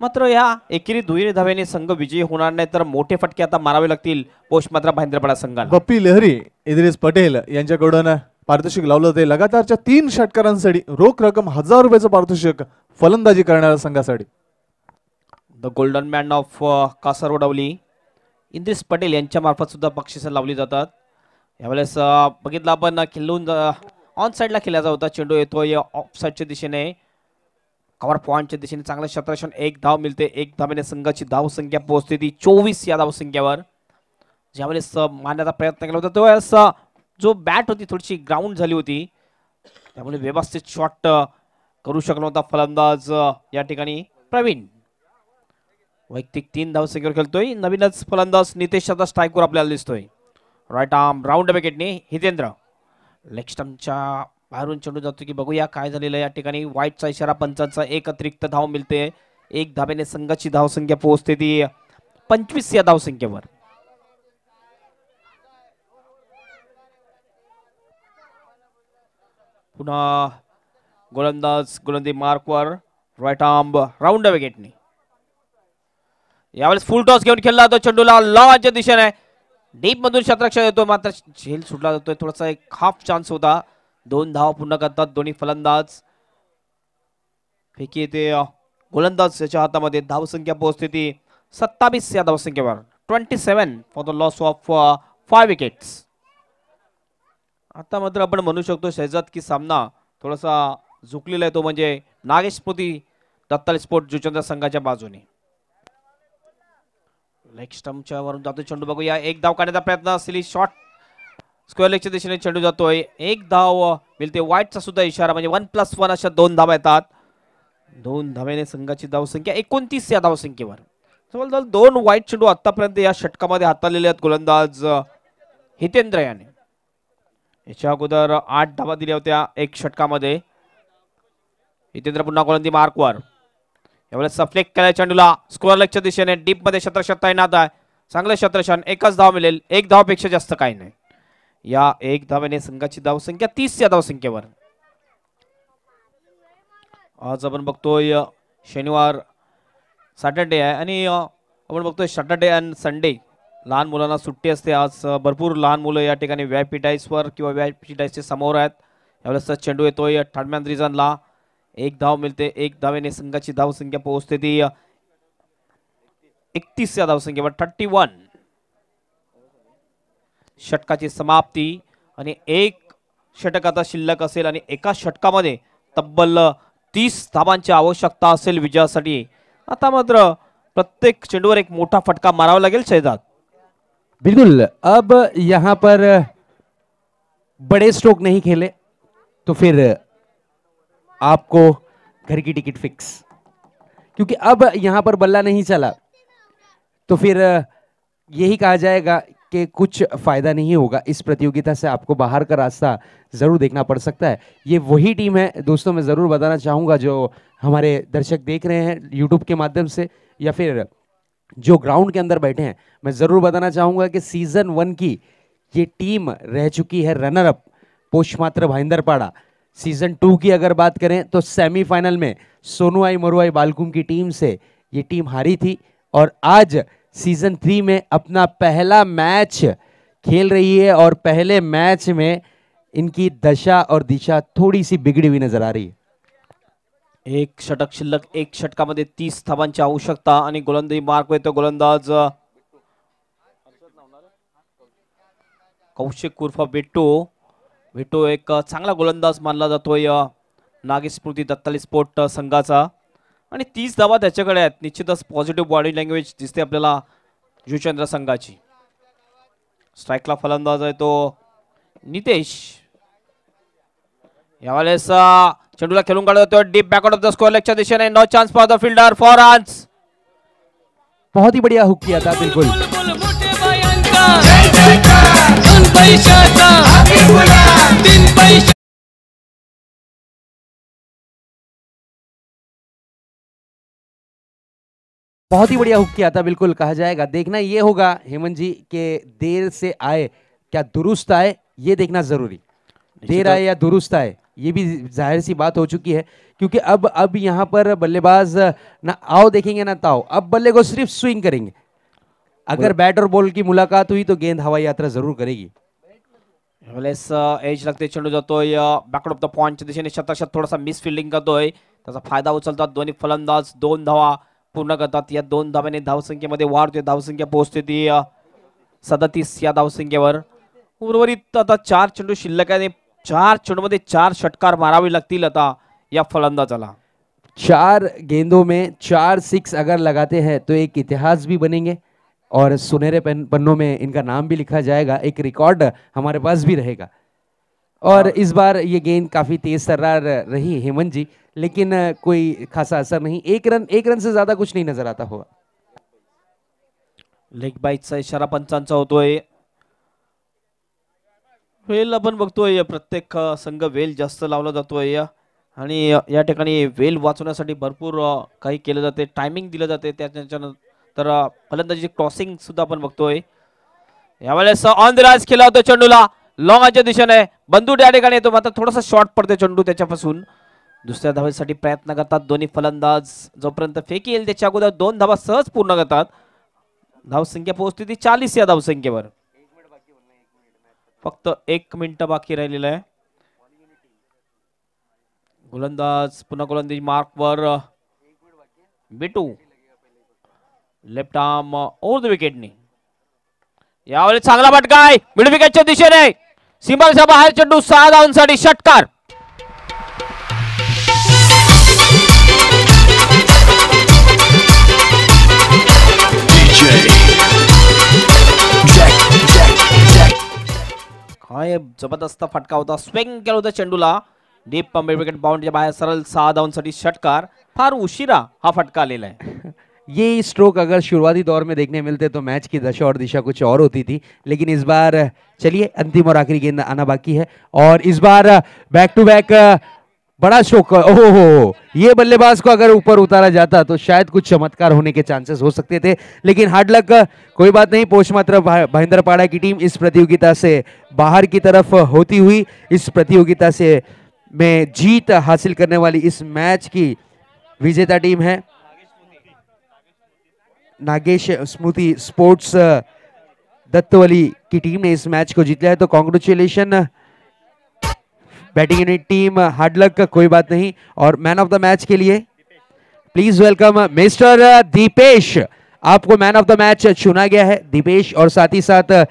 मात्र या एकेरी दुहेरी धाव्याने संघ विजयी होणार नाही तर मोठे फटके आता मारावे लागतील पोषमात्रा मात्र भांद्रपाडा संघाला. बप्पी लहरी इद्रिस पटेल यांच्याकडून पारितोषिक लावलं जाते. लगातारच्या तीन षटकारांसाठी रोख रक्कम हजार रुपयाचं पारितोषिक फलंदाजी करणाऱ्या संघासाठी. The golden man of Kasarvadavali Idris Patel यांच्या मार्फत सुद्धा बक्षिसं लावली जातात. यावेळेस uh, बघितलं आपण खेळून ऑन साईडला खेळायचा होता. चेंडू येतोय uh, ऑफ साईडच्या दिशेने. कवर पॉईंटच्या दिशेने चांगलं क्षेत्रक्षण एक धाव मिळते. एक धावेने संघाची धावसंख्या पोहोचते ती चोवीस या धावसंख्येवर. ज्यावेळेस uh, मारण्याचा प्रयत्न केला होता त्यावेळेस जो बॅट होती थोडीशी ग्राउंड झाली होती त्यामुळे व्यवस्थित शॉट करू शकला होता फलंदाज या ठिकाणी प्रवीण. वैयक्तिक तीन धावसंख्येवर खेळतोय. नवीनच फलंदाज नितेश आता स्ट्राईकवर आपल्याला दिसतोय. राईट आर्म राऊंड विकेटने हितेंद्र. लेग बाहेरून चेंडू जातो की बघूया काय झालेलं या ठिकाणी. वाईटचा इशारा पंचांचा एक अतिरिक्त धाव मिळते. एक धाब्याने संघाची धावसंख्या पोहोचते ती. पंचवीस या धावसंख्येवर. पुन्हा गोलंदाज गोलंदी मार्कवर राईट आर्म राऊंड विकेटनी यावेळेस फुल टॉस घेऊन खेळला जातो चेंडूला. लॉच्या दिशेने डीप मधून शतरक्षक येतो. मात्र झेल सुटला जातोय. थोडासा एक हाफ चान्स होता. दोन धाव पूर्ण करतात दोन्ही फलंदाज. फेकी येते गोलंदाज याच्या हातामध्ये. धावसंख्या पोहोचते ती सत्तावीस या धावसंख्येवर twenty seven for the loss of five wickets आता मात्र आपण म्हणू शकतो शहजाद की सामना थोडासा झुकलेला आहे तो म्हणजे नागेश दत्ताल स्पोर्ट जुचंद्र संघाच्या बाजूने. लेग स्टम्पच्या वरून जातो चेंडू बघूया एक धाव काढण्याचा प्रयत्न असलेली शॉट स्क्वेअर लेगच्या दिशेने चेंडू जातोय. एक धाव मिळते. वाईटचा सुद्धा इशारा म्हणजे वन प्लस वन अशा दोन धावा येतात. दोन धाव्याने संघाची धावसंख्या एकोणतीस या धावसंख्येवर. जवळजवळ दोन वाईट चेंडू आतापर्यंत या षटकामध्ये हाताळलेले आहेत गोलंदाज हितेंद्र याने. याच्या अगोदर आठ धावा दिल्या होत्या एक षटकामध्ये. हितेंद्र पुन्हा गोलंदी मार्कवर. यावेळेस फ्लेक केल्या चेंडूला. स्कोअर लेगच्या दिशेने डीपमध्ये शतरक्षक तैनात आहे चांगलं शत्रशन एकच धाव मिळेल. एक धावापेक्षा जास्त काही नाही. या एक धाव्याने संघाची धावसंख्या तीस या धावसंख्येवर. आज आपण बघतोय शनिवार सॅटर्डे आहे आणि आपण बघतोय सॅटर्डे अँड संडे. लहान मुलांना सुट्टी असते. आज भरपूर लहान मुलं या ठिकाणी व्ही किंवा व्ही समोर आहेत. यावेळेस चेंडू येतोय. ठाडम्यान रिझनला एक धाव मिळते. एक धावेने संघाची धावसंख्या पोहोचते. ती एकतीस या धावसंख्येवर. Thirty one. षटकाची समाप्ती आणि एक षटक आता शिल्लक असेल आणि एका षटकामध्ये तब्बल तीस धावांची आवश्यकता असेल विजयासाठी. आता मात्र प्रत्येक चेंडूवर एक मोठा फटका मारावा लागेल शहजाद. बिल्कुल, अब यहाँ पर बड़े स्ट्रोक नहीं खेले तो फिर आपको घर की टिकट फिक्स क्योंकि अब यहाँ पर बल्ला नहीं चला तो फिर यही कहा जाएगा कि कुछ फ़ायदा नहीं होगा। इस प्रतियोगिता से आपको बाहर का रास्ता ज़रूर देखना पड़ सकता है। ये वही टीम है, दोस्तों, मैं ज़रूर बताना चाहूँगा, जो हमारे दर्शक देख रहे हैं यूट्यूब के माध्यम से, या फिर जो ग्राउंड के अंदर बैठे हैं, मैं ज़रूर बताना चाहूँगा कि सीज़न वन की ये टीम रह चुकी है रनर अप पोषमात्र भाईंदरपाड़ा। सीज़न टू की अगर बात करें तो सेमीफाइनल में सोनुआई मरुआई बालकुम की टीम से ये टीम हारी थी और आज सीज़न थ्री में अपना पहला मैच खेल रही है और पहले मैच में इनकी दशा और दिशा थोड़ी सी बिगड़ी हुई नज़र आ रही है। एक षटक शिल्लक एक षटकामध्ये तीस धावांची आवश्यकता आणि गोलंदाजी मार्क येतो गोलंदाज कौशिक उर्फ बिट्टू बिट्टू एक चांगला गोलंदाज मानला जातोय. नागी स्मृती दत्ताली स्पोर्ट संघाचा. आणि तीस धावा त्याच्याकडे आहेत. निश्चितच पॉझिटिव्ह बॉडी लँग्वेज दिसते आपल्याला जुचंद्र संघाची. स्ट्राईकला फलंदाज आहे तो नितेश. यावेळेस चेंडूला खेळून काढत होतो deep backward of the square लेगच्या दिशेने. No chance for the fielder four आन्स बहुत ही बढ़िया हुक किया था बिल्कुल। बहुत ही बढ़िया हुक किया था बिल्कुल। कहा जाएगा देखना ये होगा हेमंत जी के देर से आए क्या दुरुस्त आए ये देखना ज़रूरी। देर आए या दुरुस्त आए। ये भी ज़ाहिर सी बात हो चुकी है क्योंकि अब अब यहाँ पर बल्लेबाज ना आओ देखेंगे ना ताओ अब बल्ले को सिर्फ़ स्विंग करेंगे। अगर बैट और बॉल की मुलाकात हुई तो गेंद हवाई यात्रा ज़रूर करेगी। एज लागते चेंडू जातोय बॅकआउट ऑफ़ द पॉईंटच्या दिशेने शतकशत थोडासा मिस फिल्डिंग करतोय त्याचा फ़ायदा उचलतात दोन्ही फलंदाज दोन धावा पूर्ण करतात या दोन धाव्याने धावसंख्येमध्ये वाढ होते धावसंख्या पोहोचते ती सदतीस या धावसंख्येवर. उर्वरित आता चार चेंडू शिल्लक आहे आणि चार चेंडूमध्ये चार षटकार मारावे लागतील आता या फलंदाजाला चार गेंदों में चार सिक्स अगर लगाते हैं तो एक इतिहास भी बनेंगे और सुनहरे पन्नों में इनका नाम भी लिखा जाएगा एक रिकॉर्ड हमारे पास भी रहेगा। और इस बार ये गेंद काफ़ी तेज तर्रार रही हेमंत जी लेकिन कोई खासा असर नहीं एक रन एक रन से ज़्यादा कुछ नहीं नज़र आता होगा। लेग बाईटचा इशारा पंचांचा होतोय वेल आपण बघतोय प्रत्येक संघ वेल जास्त लावला जातोय आणि या ठिकाणी वेल वाचवण्यासाठी भरपूर काही केलं जाते. टायमिंग दिलं जाते त्याच्यानंतर फलंदाजीची फलंदाजी क्रॉसिंग सुद्धा आपण बघतोय. यावेळेस ऑन द राज केला होता चेंडूला. लॉंगच्या दिशेने. बंधू या ठिकाणी येतो. मात्र थोडासा शॉर्ट पडतोय चेंडू त्याच्यापासून. दुसऱ्या धावेसाठी प्रयत्न करतात दोन्ही फलंदाज. जोपर्यंत फेकी येईल त्याच्या अगोदर दोन धावा सहज पूर्ण करतात. धावसंख्या पोहोचते ती चाळीस या धावसंख्येवर. फक्त एक मिनिट बाकी राहिलेलं आहे. गोलंदाज पुन्हा गोलंदाज मार्कवर. Bittu. Left arm over the विकेटनी. यावेळी चांगला फटकाय मिड विकेटच्या दिशेने. सीमाच्या बाहेर चेंडू सहा धावांसाठी षटकार. काय ज़बरदस्त फटका होता स्विंग केला होता चेंडूला. डीप पंबे विकेट बाउंड्रीच्या बाहेर, सरळ सहा धावांसाठी षटकार. फार उशिरा हा फटका आलेला ये स्ट्रोक अगर शुरुआती दौर में देखने मिलते तो मैच की दशा और दिशा कुछ और होती थी, लेकिन इस बार, चलिए, अंतिम और आखिरी गेंद आना बाकी है। और इस बार बैक टू बैक बड़ा स्ट्रोक ओहो ये बल्लेबाज को अगर ऊपर उतारा जाता तो शायद कुछ चमत्कार होने के चांसेस हो सकते थे। लेकिन हार्ड लक, कोई बात नहीं पोषमात्र भाईंदरपाड़ा की टीम इस प्रतियोगिता से बाहर की तरफ़ होती हुई, इस प्रतियोगिता से में जीत हासिल करने वाली इस मैच की विजेता टीम है। नागेश स्मृति स्पोर्ट्स दत्तवली की टीम ने इस मैच को जीता है। तो congratulation batting unit team hard luck का कोई बात नहीं। और मैन ऑफ़ द मैच के लिए प्लीज़ वेलकम मिस्टर दीपेश आपको मैन ऑफ़ द मैच चुना गया है दीपेश और साथ ही साथ uh,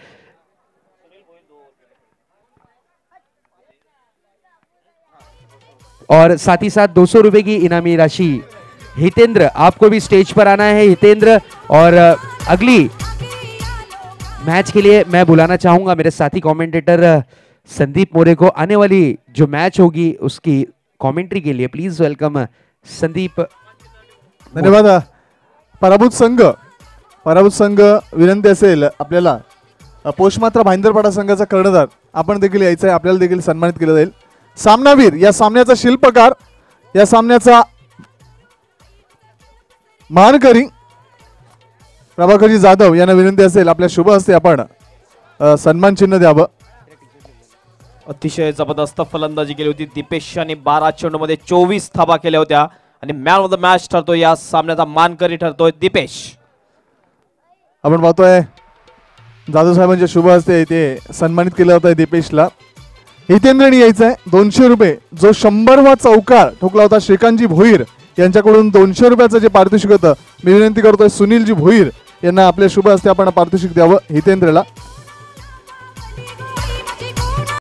और साथ ही साथ दो सौ रुपए की इनामी राशि, हितेंद्र। आपको भी स्टेज पर आना है, हितेंद्र। और uh, अगली मैच के लिए मैं बुलाना चाहूँगा मेरे साथी कमेंटेटर संदीप मोरे को आने वाली जो मैच होगी उसकी कमेंट्री के लिए प्लीज वेलकम संदीप धन्यवाद पराभूत संघ पराभूत संघ विनंती असेल आपल्याला. पोषमात्रा भाईंदरपाडा संघाचा कर्णधार आपण देखील यायचं आहे आपल्याला देखील सन्मानित केलं जाईल. सामनावीर या सामन्याचा शिल्पकार या सामन्याचा मानकरी प्रभाकरजी जाधव यांना विनंती असेल आपल्या शुभ हस्ते आपण सन्मान चिन्ह द्यावं. अतिशय जबरदस्त फलंदाजी केली होती. दीपेश यांनी बारा चेंडूमध्ये चोवीस थाबा केल्या होत्या. आणि मॅन ऑफ द मॅच ठरतोय या सामन्याचा मानकरी ठरतोय दीपेश. आपण पाहतोय. जाधव साहेबांच्या शुभ हस्ते इथे सन्मानित केलं होतं दीपेशला. हितेंद्रनी यायचं आहे दोनशे रुपये. जो शंभरवा चौकार ठोकला होता श्रीकांतजी भोईर यांच्याकडून दोनशे रुपयाचं जे पारितोषिक होतं मी विनंती करतोय सुनीलजी भोईर यांना आपल्या शुभ हस्ते आपण पारितोषिक द्यावं. हितेंद्रला.